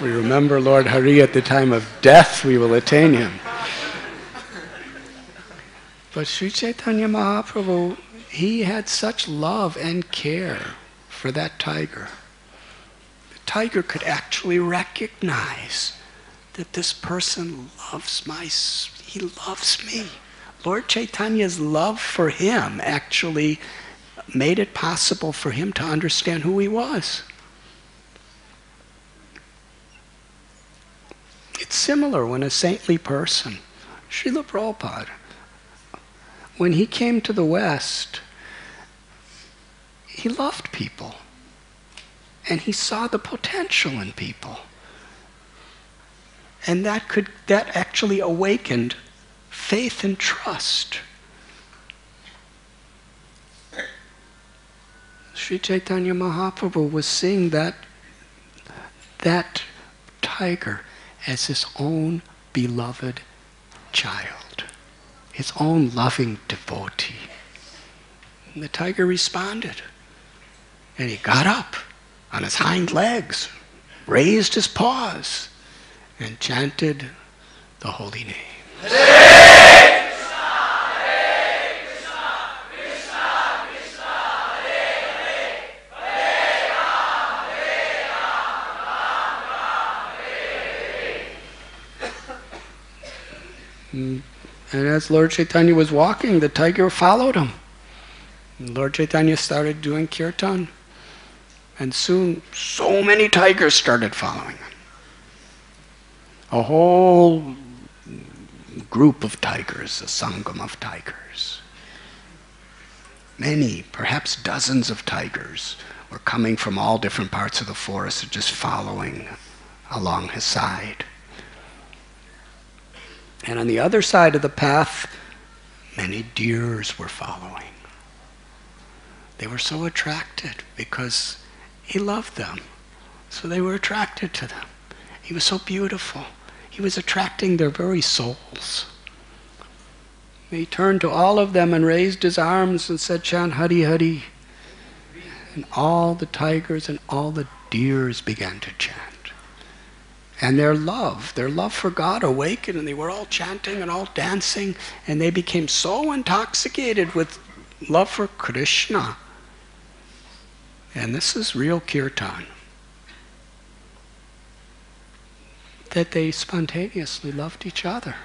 we remember Lord Hari at the time of death, we will attain him. But Sri Chaitanya Mahaprabhu, he had such love and care for that tiger tiger could actually recognize that this person loves my, he loves me. Lord Chaitanya's love for him actually made it possible for him to understand who he was. It's similar when a saintly person, Srila Prabhupada, when he came to the West, he loved people and he saw the potential in people. And that could that actually awakened faith and trust. Sri Chaitanya Mahaprabhu was seeing that that tiger as his own beloved child, his own loving devotee. And the tiger responded. And he got up on his hind legs, raised his paws, and chanted the holy name. And as Lord Chaitanya was walking, the tiger followed him. And Lord Chaitanya started doing kirtan. And soon, so many tigers started following him. A whole group of tigers, a sangam of tigers. Many, perhaps dozens of tigers were coming from all different parts of the forest and just following along his side. And on the other side of the path, many deers were following. They were so attracted because he loved them. So they were attracted to them. He was so beautiful. He was attracting their very souls. He turned to all of them and raised his arms and said, Chant Hari Hari. And all the tigers and all the deers began to chant. And their love, their love for God awakened, and they were all chanting and all dancing, and they became so intoxicated with love for Krishna. And this is real kirtan. That they spontaneously loved each other.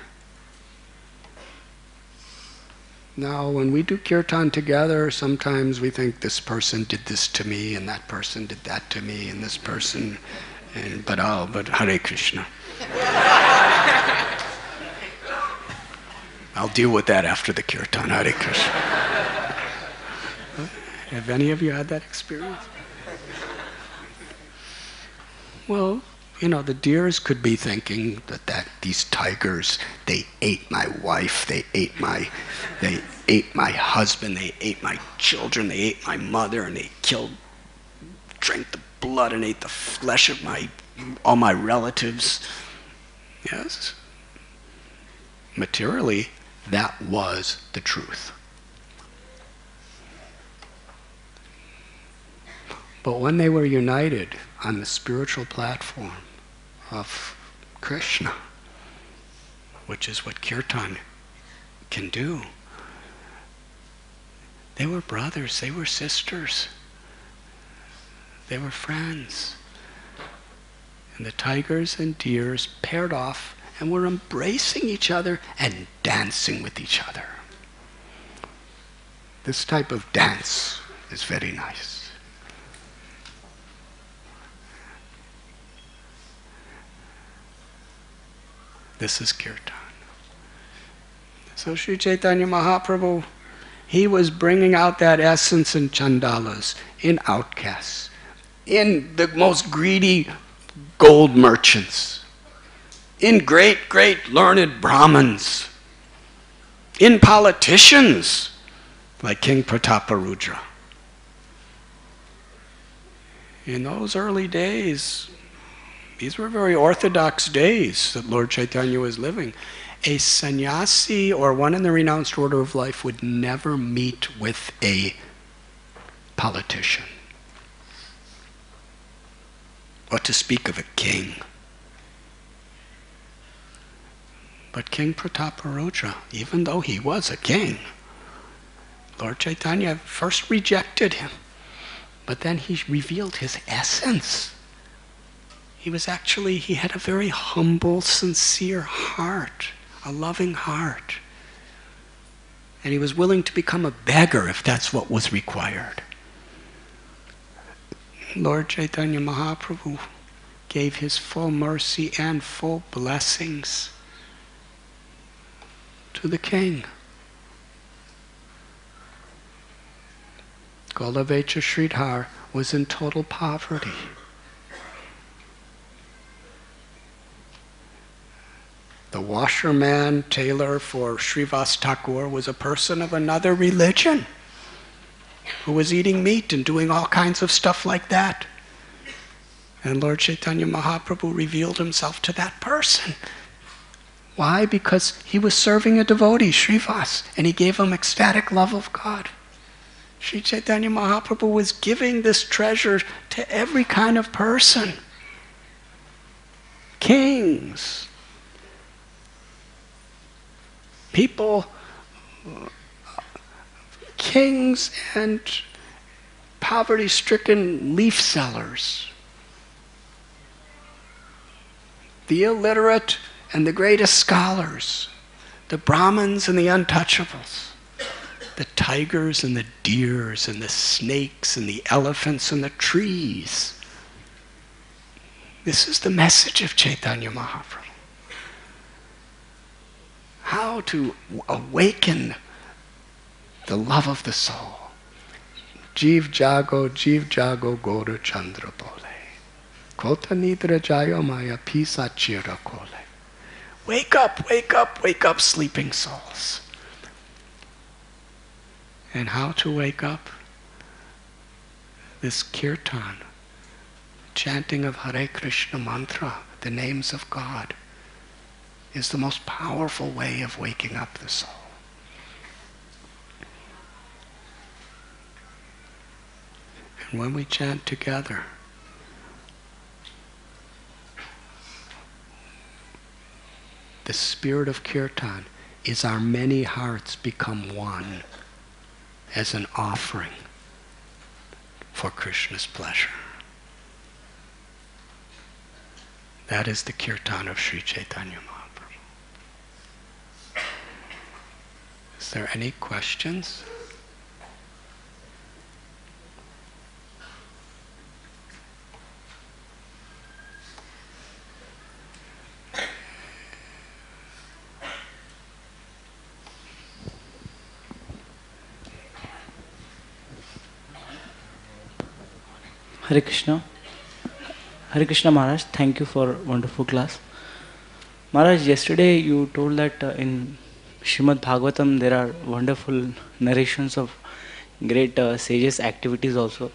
Now, when we do kirtan together, sometimes we think this person did this to me, and that person did that to me, and this person, and, but oh, but Hare Krishna. [LAUGHS] I'll deal with that after the kirtan, Hare Krishna. Have any of you had that experience? Well, you know, the deers could be thinking that, that these tigers, they ate my wife, they ate my, they ate my husband, they ate my children, they ate my mother, and they killed, drank the blood and ate the flesh of my, all my relatives. Yes. Materially, that was the truth. But when they were united on the spiritual platform, of Krishna, which is what kirtan can do. They were brothers, they were sisters, they were friends. And the tigers and deers paired off and were embracing each other and dancing with each other. This type of dance is very nice. This is kirtan. So Sri Chaitanya Mahaprabhu, he was bringing out that essence in chandalas, in outcasts, in the most greedy gold merchants, in great, great learned Brahmins, in politicians like King Prataparudra. In those early days, these were very orthodox days that Lord Chaitanya was living. A sannyasi or one in the renounced order of life would never meet with a politician. What to speak of a king. But King Prataparudra, even though he was a king, Lord Chaitanya first rejected him, but then he revealed his essence. He was actually, he had a very humble, sincere heart, a loving heart. And he was willing to become a beggar if that's what was required. Lord Chaitanya Mahaprabhu gave his full mercy and full blessings to the king. Kholavecha Sridhar was in total poverty. The washerman, tailor for Srivas Thakur was a person of another religion who was eating meat and doing all kinds of stuff like that. And Lord Chaitanya Mahaprabhu revealed himself to that person. Why? Because he was serving a devotee, Srivas, and he gave him ecstatic love of God. Sri Chaitanya Mahaprabhu was giving this treasure to every kind of person. Kings, people, kings and poverty stricken leaf sellers, the illiterate and the greatest scholars, the Brahmins and the untouchables. the tigers and the deers and the snakes and the elephants and the trees. This is the message of Chaitanya Mahaprabhu. How to awaken the love of the soul. Jiv Jago, Jiv Jago Gora Chandra Bole. Kota Nidra Jaya Maya Pisa Chira Kole. Wake up, wake up, wake up, sleeping souls. And how to wake up? This kirtan, chanting of Hare Krishna mantra, the names of God, is the most powerful way of waking up the soul. And when we chant together, the spirit of kirtan is our many hearts become one as an offering for Krishna's pleasure. That is the kirtan of Sri Chaitanya Mahaprabhu. Is there any questions? Hare Krishna. Hare Krishna Maharaj, thank you for wonderful class. Maharaj, yesterday you told that uh, in Shrimad Bhagavatam there are wonderful narrations of great uh, sages' activities also.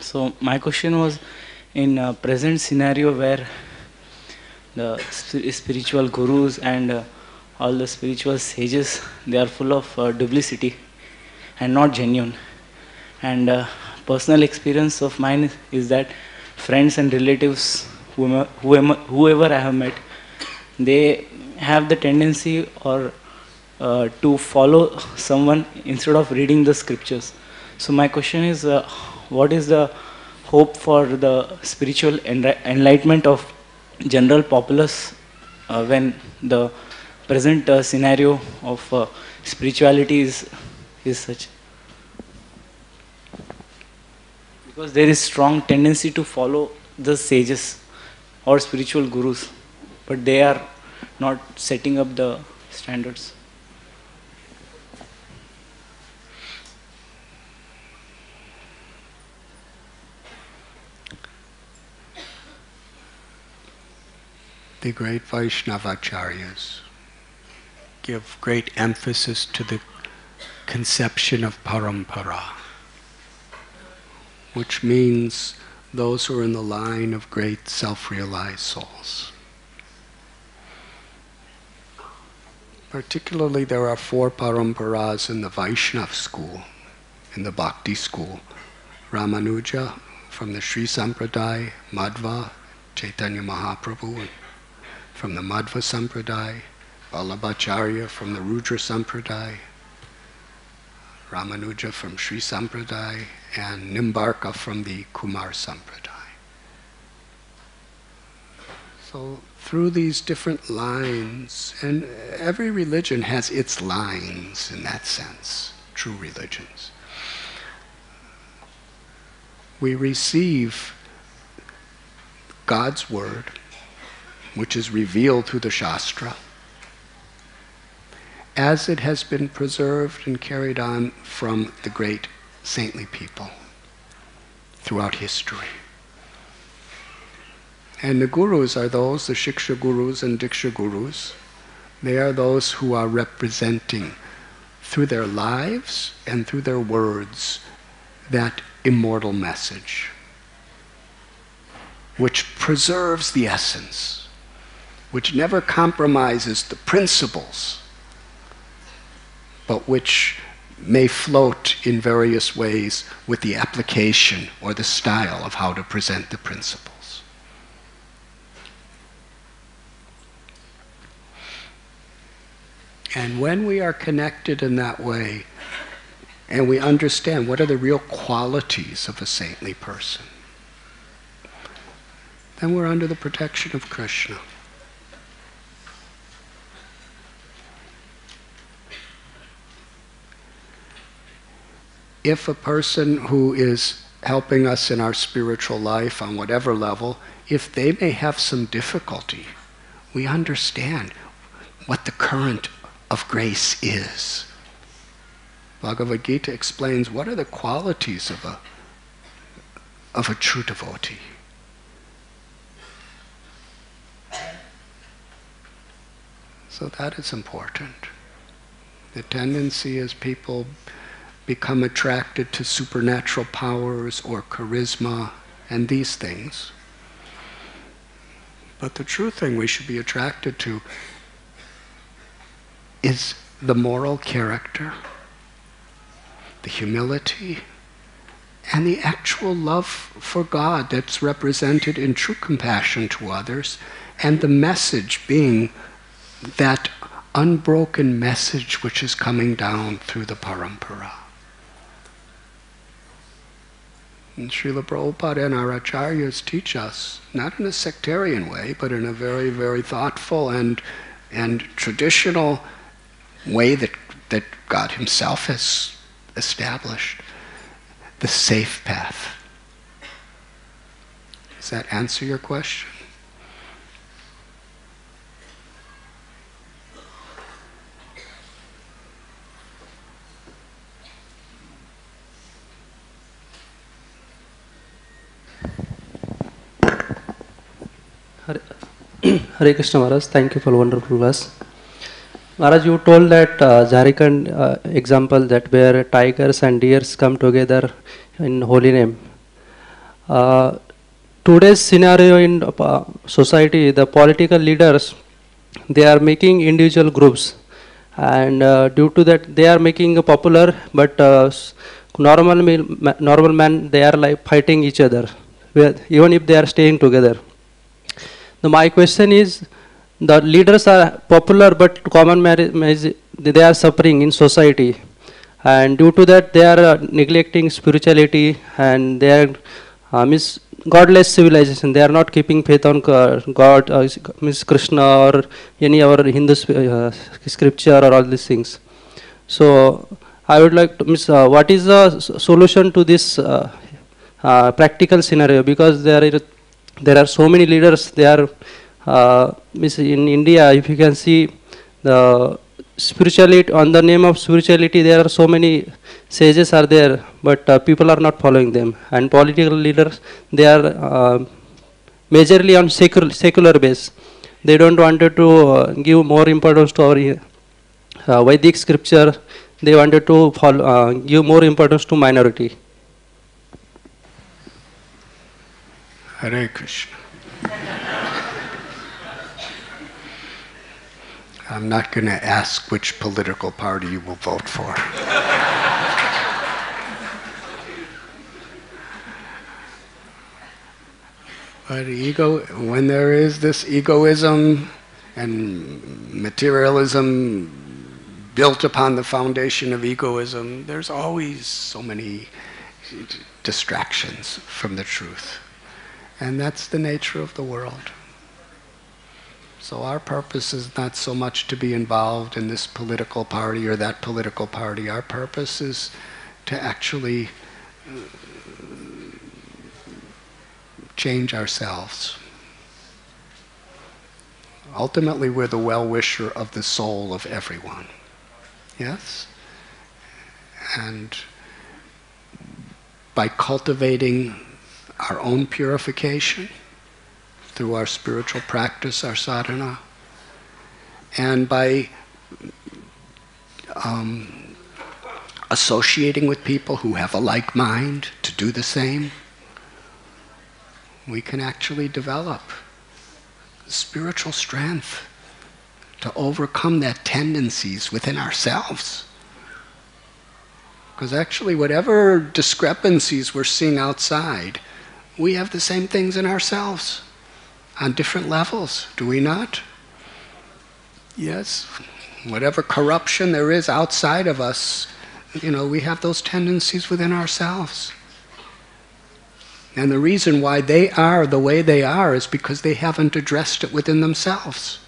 So my question was, in uh, present scenario where the spiritual gurus and uh, all the spiritual sages they are full of uh, duplicity and not genuine and uh, personal experience of mine is that friends and relatives, whoever, whoever I have met, they have the tendency or uh, to follow someone instead of reading the scriptures. So my question is, uh, what is the hope for the spiritual enlightenment of general populace uh, when the present uh, scenario of uh, spirituality is, is such? because there is strong tendency to follow the sages or spiritual gurus but they are not setting up the standards the great Vaishnavacharyas give great emphasis to the conception of parampara which means those who are in the line of great self realized souls. Particularly, there are four paramparas in the Vaishnav school, in the Bhakti school Ramanuja from the Sri Sampradaya, Madhva, Chaitanya Mahaprabhu from the Madhva Sampradaya, Vallabhacharya from the Rudra Sampradaya, Ramanuja from Sri Sampradaya, and Nimbarka from the Kumar Sampradaya. So through these different lines, and every religion has its lines in that sense, true religions. We receive God's word, which is revealed through the Shastra, as it has been preserved and carried on from the great saintly people throughout history. And the gurus are those, the Shiksha gurus and Diksha gurus, they are those who are representing through their lives and through their words that immortal message, which preserves the essence, which never compromises the principles, but which may float in various ways with the application or the style of how to present the principles. And when we are connected in that way, and we understand what are the real qualities of a saintly person, then we're under the protection of Krishna. If a person who is helping us in our spiritual life on whatever level, if they may have some difficulty, we understand what the current of grace is. Bhagavad Gita explains what are the qualities of a, of a true devotee. So that is important. The tendency is people become attracted to supernatural powers or charisma and these things. But the true thing we should be attracted to is the moral character, the humility, and the actual love for God that's represented in true compassion to others, and the message being that unbroken message which is coming down through the parampara. And Srila Prabhupada and our acharyas teach us, not in a sectarian way, but in a very, very thoughtful and, and traditional way that, that God Himself has established, the safe path. Does that answer your question? [CLEARS THROAT] Hare, Krishna Maharaj, thank you for wonderful class. Maharaj, you told that uh, Jharkhand uh, example that where tigers and deers come together in holy name. Uh, today's scenario in uh, society, the political leaders, they are making individual groups, and uh, due to that, they are making a popular, but uh, normal normal man, they are like fighting each other, even if they are staying together. Now my question is, the leaders are popular, but common they are suffering in society, and due to that, they are uh, neglecting spirituality and they are uh, means godless civilization. They are not keeping faith on uh, God, uh, Miss Krishna or any other Hindu uh, scripture or all these things. So I would like to, miss, uh, what is the solution to this uh, uh, practical scenario? Because there are there are so many leaders. They are uh, in India. If you can see the spirituality on the name of spirituality, there are so many sages are there, but uh, people are not following them. And political leaders, they are uh, majorly on secular secular base. They don't wanted to uh, give more importance to our uh, Vedic scripture. They wanted to follow, uh, give more importance to minority. Hare Krishna. I'm not going to ask which political party you will vote for. but ego, when there is this egoism and materialism built upon the foundation of egoism, there's always so many distractions from the truth. And that's the nature of the world. So our purpose is not so much to be involved in this political party or that political party. Our purpose is to actually uh, change ourselves. Ultimately, we're the well wisher of the soul of everyone. Yes? And by cultivating our own purification through our spiritual practice, our sadhana, and by um, associating with people who have a like mind to do the same, we can actually develop spiritual strength to overcome that tendencies within ourselves. Because actually, whatever discrepancies we're seeing outside, we have the same things in ourselves on different levels, do we not? Yes. Whatever corruption there is outside of us, you know, we have those tendencies within ourselves. And the reason why they are the way they are is because they haven't addressed it within themselves.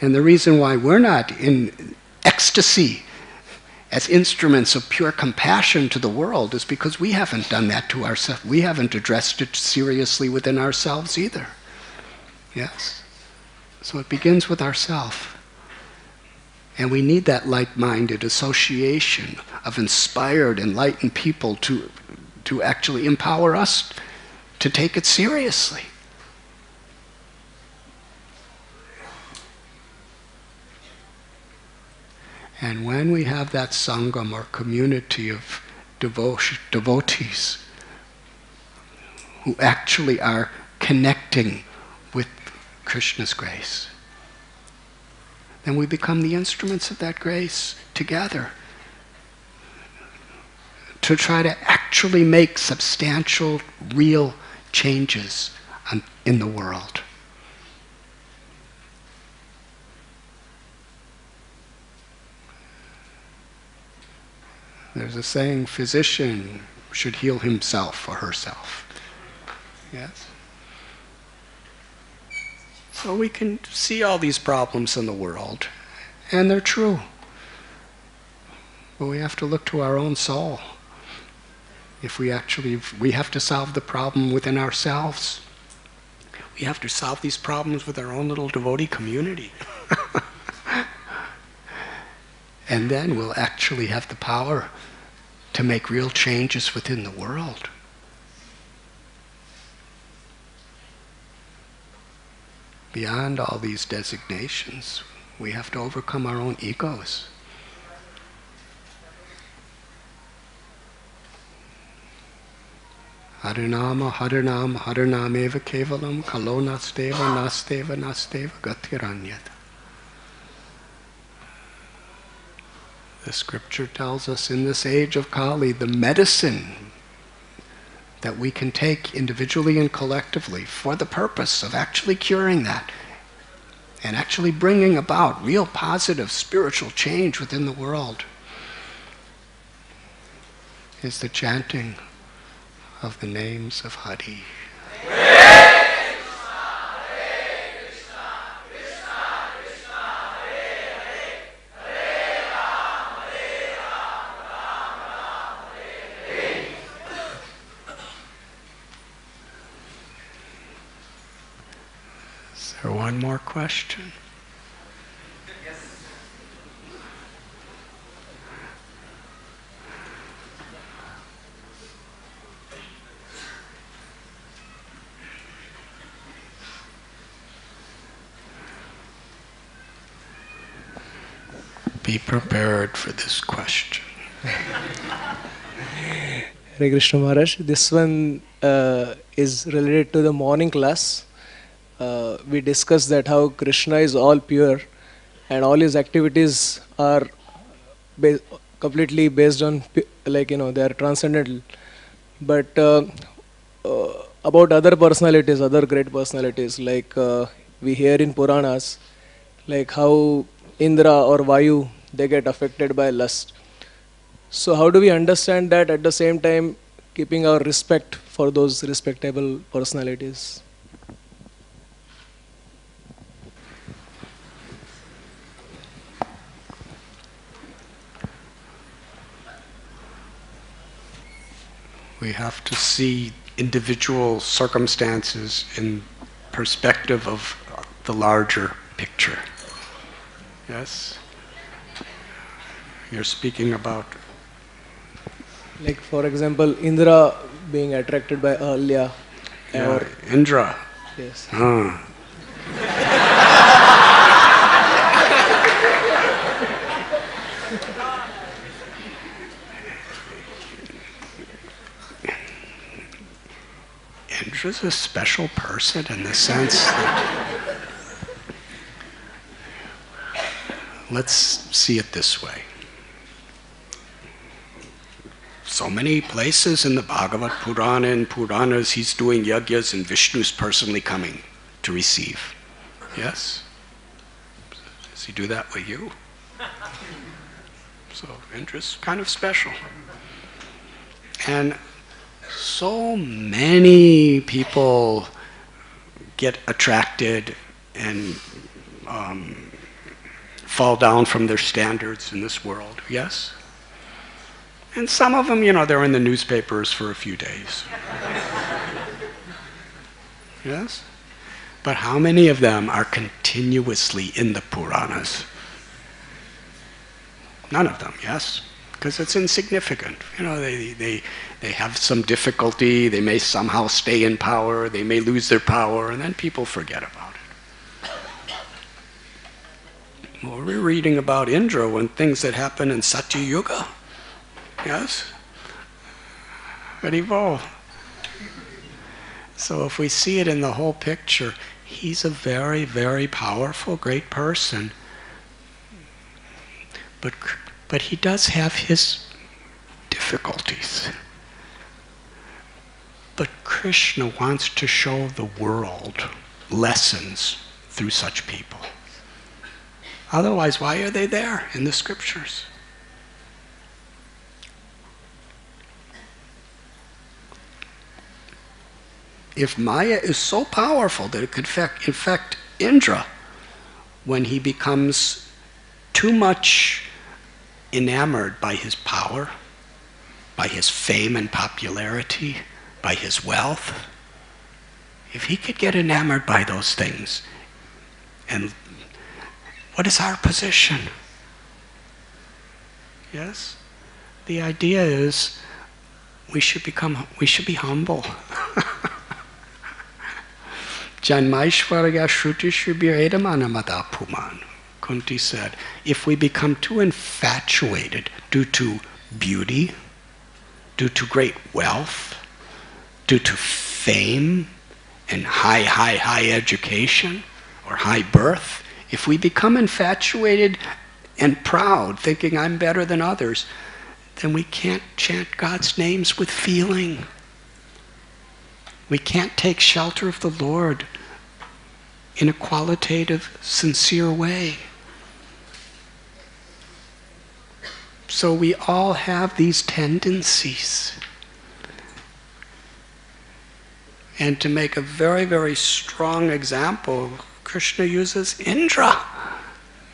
And the reason why we're not in ecstasy as instruments of pure compassion to the world is because we haven't done that to ourselves. We haven't addressed it seriously within ourselves either. Yes? So it begins with ourself. And we need that like minded association of inspired, enlightened people to, to actually empower us to take it seriously. And when we have that sangam or community of devotees who actually are connecting with Krishna's grace, then we become the instruments of that grace together to try to actually make substantial, real changes in the world. There's a saying, physician should heal himself or herself. Yes? So we can see all these problems in the world, and they're true. But we have to look to our own soul. If we actually, we have to solve the problem within ourselves. We have to solve these problems with our own little devotee community. [LAUGHS] and then we'll actually have the power to make real changes within the world. Beyond all these designations, we have to overcome our own egos. Harinama, Harinam, Harinameva Kevalam, Kalo Nasteva, Nasteva, Nasteva, Gatiranyata. The scripture tells us in this age of Kali, the medicine that we can take individually and collectively for the purpose of actually curing that and actually bringing about real positive spiritual change within the world is the chanting of the names of Hari. There one more question? Be prepared for this question. Hare Krishna Maharaj. This one uh, is related to the morning class. Uh, we discussed that how Krishna is all pure and all his activities are ba- completely based on, like, you know, they are transcendental. But uh, uh, about other personalities, other great personalities, like uh, we hear in Puranas, like how Indra or Vayu, they get affected by lust. So, how do we understand that at the same time keeping our respect for those respectable personalities? We have to see individual circumstances in perspective of the larger picture. Yes? You're speaking about Like, for example, Indra being attracted by Ahalya, yeah, or Indra. yes, Huh. Indra's a special person in the sense that. Let's see it this way. So many places in the Bhagavad Purana and Puranas, he's doing yagyas and Vishnu's personally coming to receive. Yes? Does he do that with you? So Indra's kind of special. And so many people get attracted and um, fall down from their standards in this world. Yes? And some of them, you know, they're in the newspapers for a few days. [LAUGHS] yes? But how many of them are continuously in the Puranas? None of them, yes? Because it's insignificant. You know, they, they, they have some difficulty, they may somehow stay in power, they may lose their power, and then people forget about it. Well, we're reading about Indra and things that happen in Satya Yuga. Yes? Haribol. So if we see it in the whole picture, he's a very, very powerful, great person. But, but he does have his difficulties. But Krishna wants to show the world lessons through such people. Otherwise, why are they there in the scriptures? If Maya is so powerful that it could infect, infect Indra when he becomes too much enamored by his power, by his fame and popularity, by his wealth, if he could get enamored by those things, and what is our position? Yes? The idea is we should become we should be humble. [LAUGHS] Janmaishwarya Shrutishribhiredamana Puman. Kunti said, if we become too infatuated due to beauty, due to great wealth, due to fame and high, high, high education or high birth, if we become infatuated and proud, thinking I'm better than others, then we can't chant God's names with feeling. We can't take shelter of the Lord in a qualitative, sincere way. So we all have these tendencies. And to make a very, very strong example, Krishna uses Indra.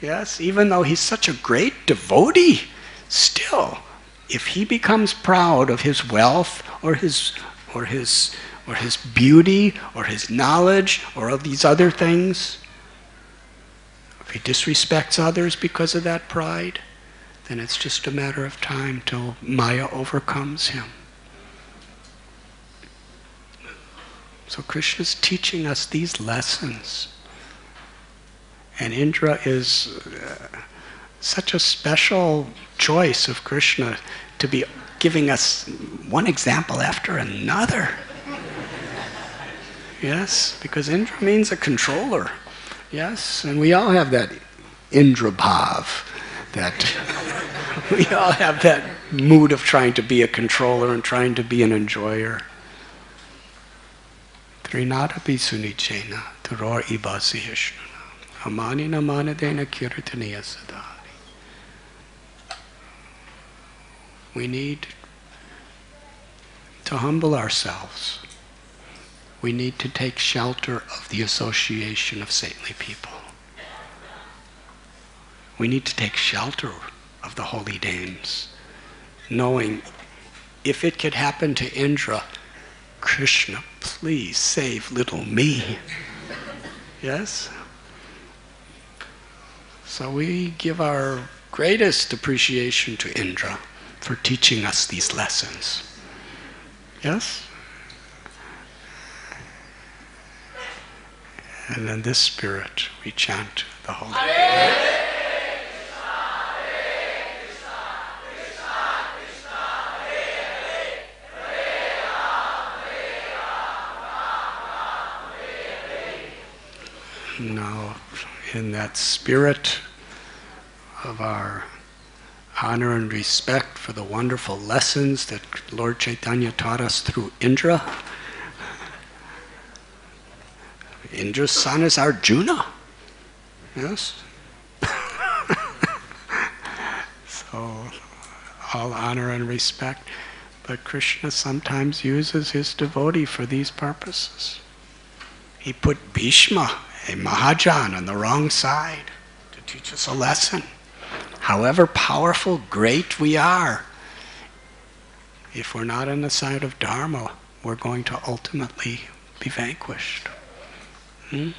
Yes, even though he's such a great devotee, still, if he becomes proud of his wealth or his, or his or his beauty or his knowledge or of these other things, if he disrespects others because of that pride, then it's just a matter of time till Maya overcomes him. So Krishna's teaching us these lessons. And Indra is uh, such a special choice of Krishna to be giving us one example after another. Yes, because Indra means a controller. Yes, and we all have that Indra bhav, that [LAUGHS] we all have that mood of trying to be a controller and trying to be an enjoyer. Trinadapi sunichena turor ibasi hishnana amani namanadena kirtaniya sadari. We need to humble ourselves we need to take shelter of the association of saintly people. We need to take shelter of the holy names, knowing if it could happen to Indra, Krishna, please save little me. Yes? So we give our greatest appreciation to Indra for teaching us these lessons. Yes? And in this spirit, we chant the Holy Name. Now, in that spirit of our honor and respect for the wonderful lessons that Lord Chaitanya taught us through Indra, Indra's son is Arjuna. Yes? [LAUGHS] so, all honor and respect. But Krishna sometimes uses his devotee for these purposes. He put Bhishma, a Mahajan, on the wrong side to teach us a lesson. However powerful, great we are, if we're not on the side of Dharma, we're going to ultimately be vanquished. Hmm?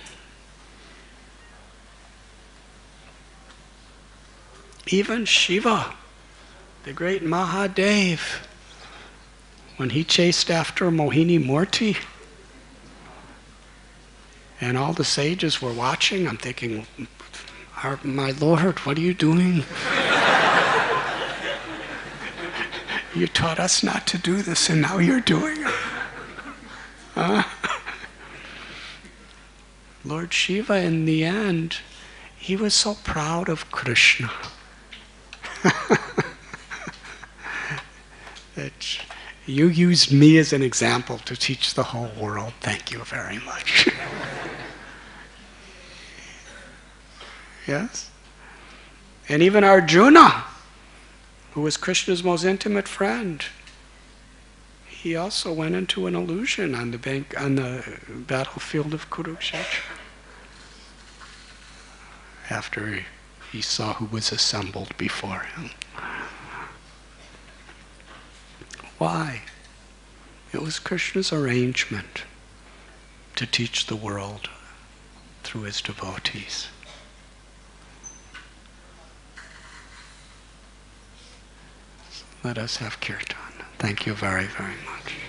Even Shiva, the great Mahadev, when he chased after Mohini Murti, and all the sages were watching, I'm thinking, my Lord, what are you doing? [LAUGHS] you taught us not to do this, and now you're doing it. Huh? [LAUGHS] Lord Shiva, in the end, he was so proud of Krishna. [LAUGHS] that you used me as an example to teach the whole world. Thank you very much. Yes? And even Arjuna, who was Krishna's most intimate friend, he also went into an illusion on the bank on the battlefield of Kurukshetra after he, he saw who was assembled before him. Why? It was Krishna's arrangement to teach the world through his devotees. Let us have kirtan. Thank you very, very much.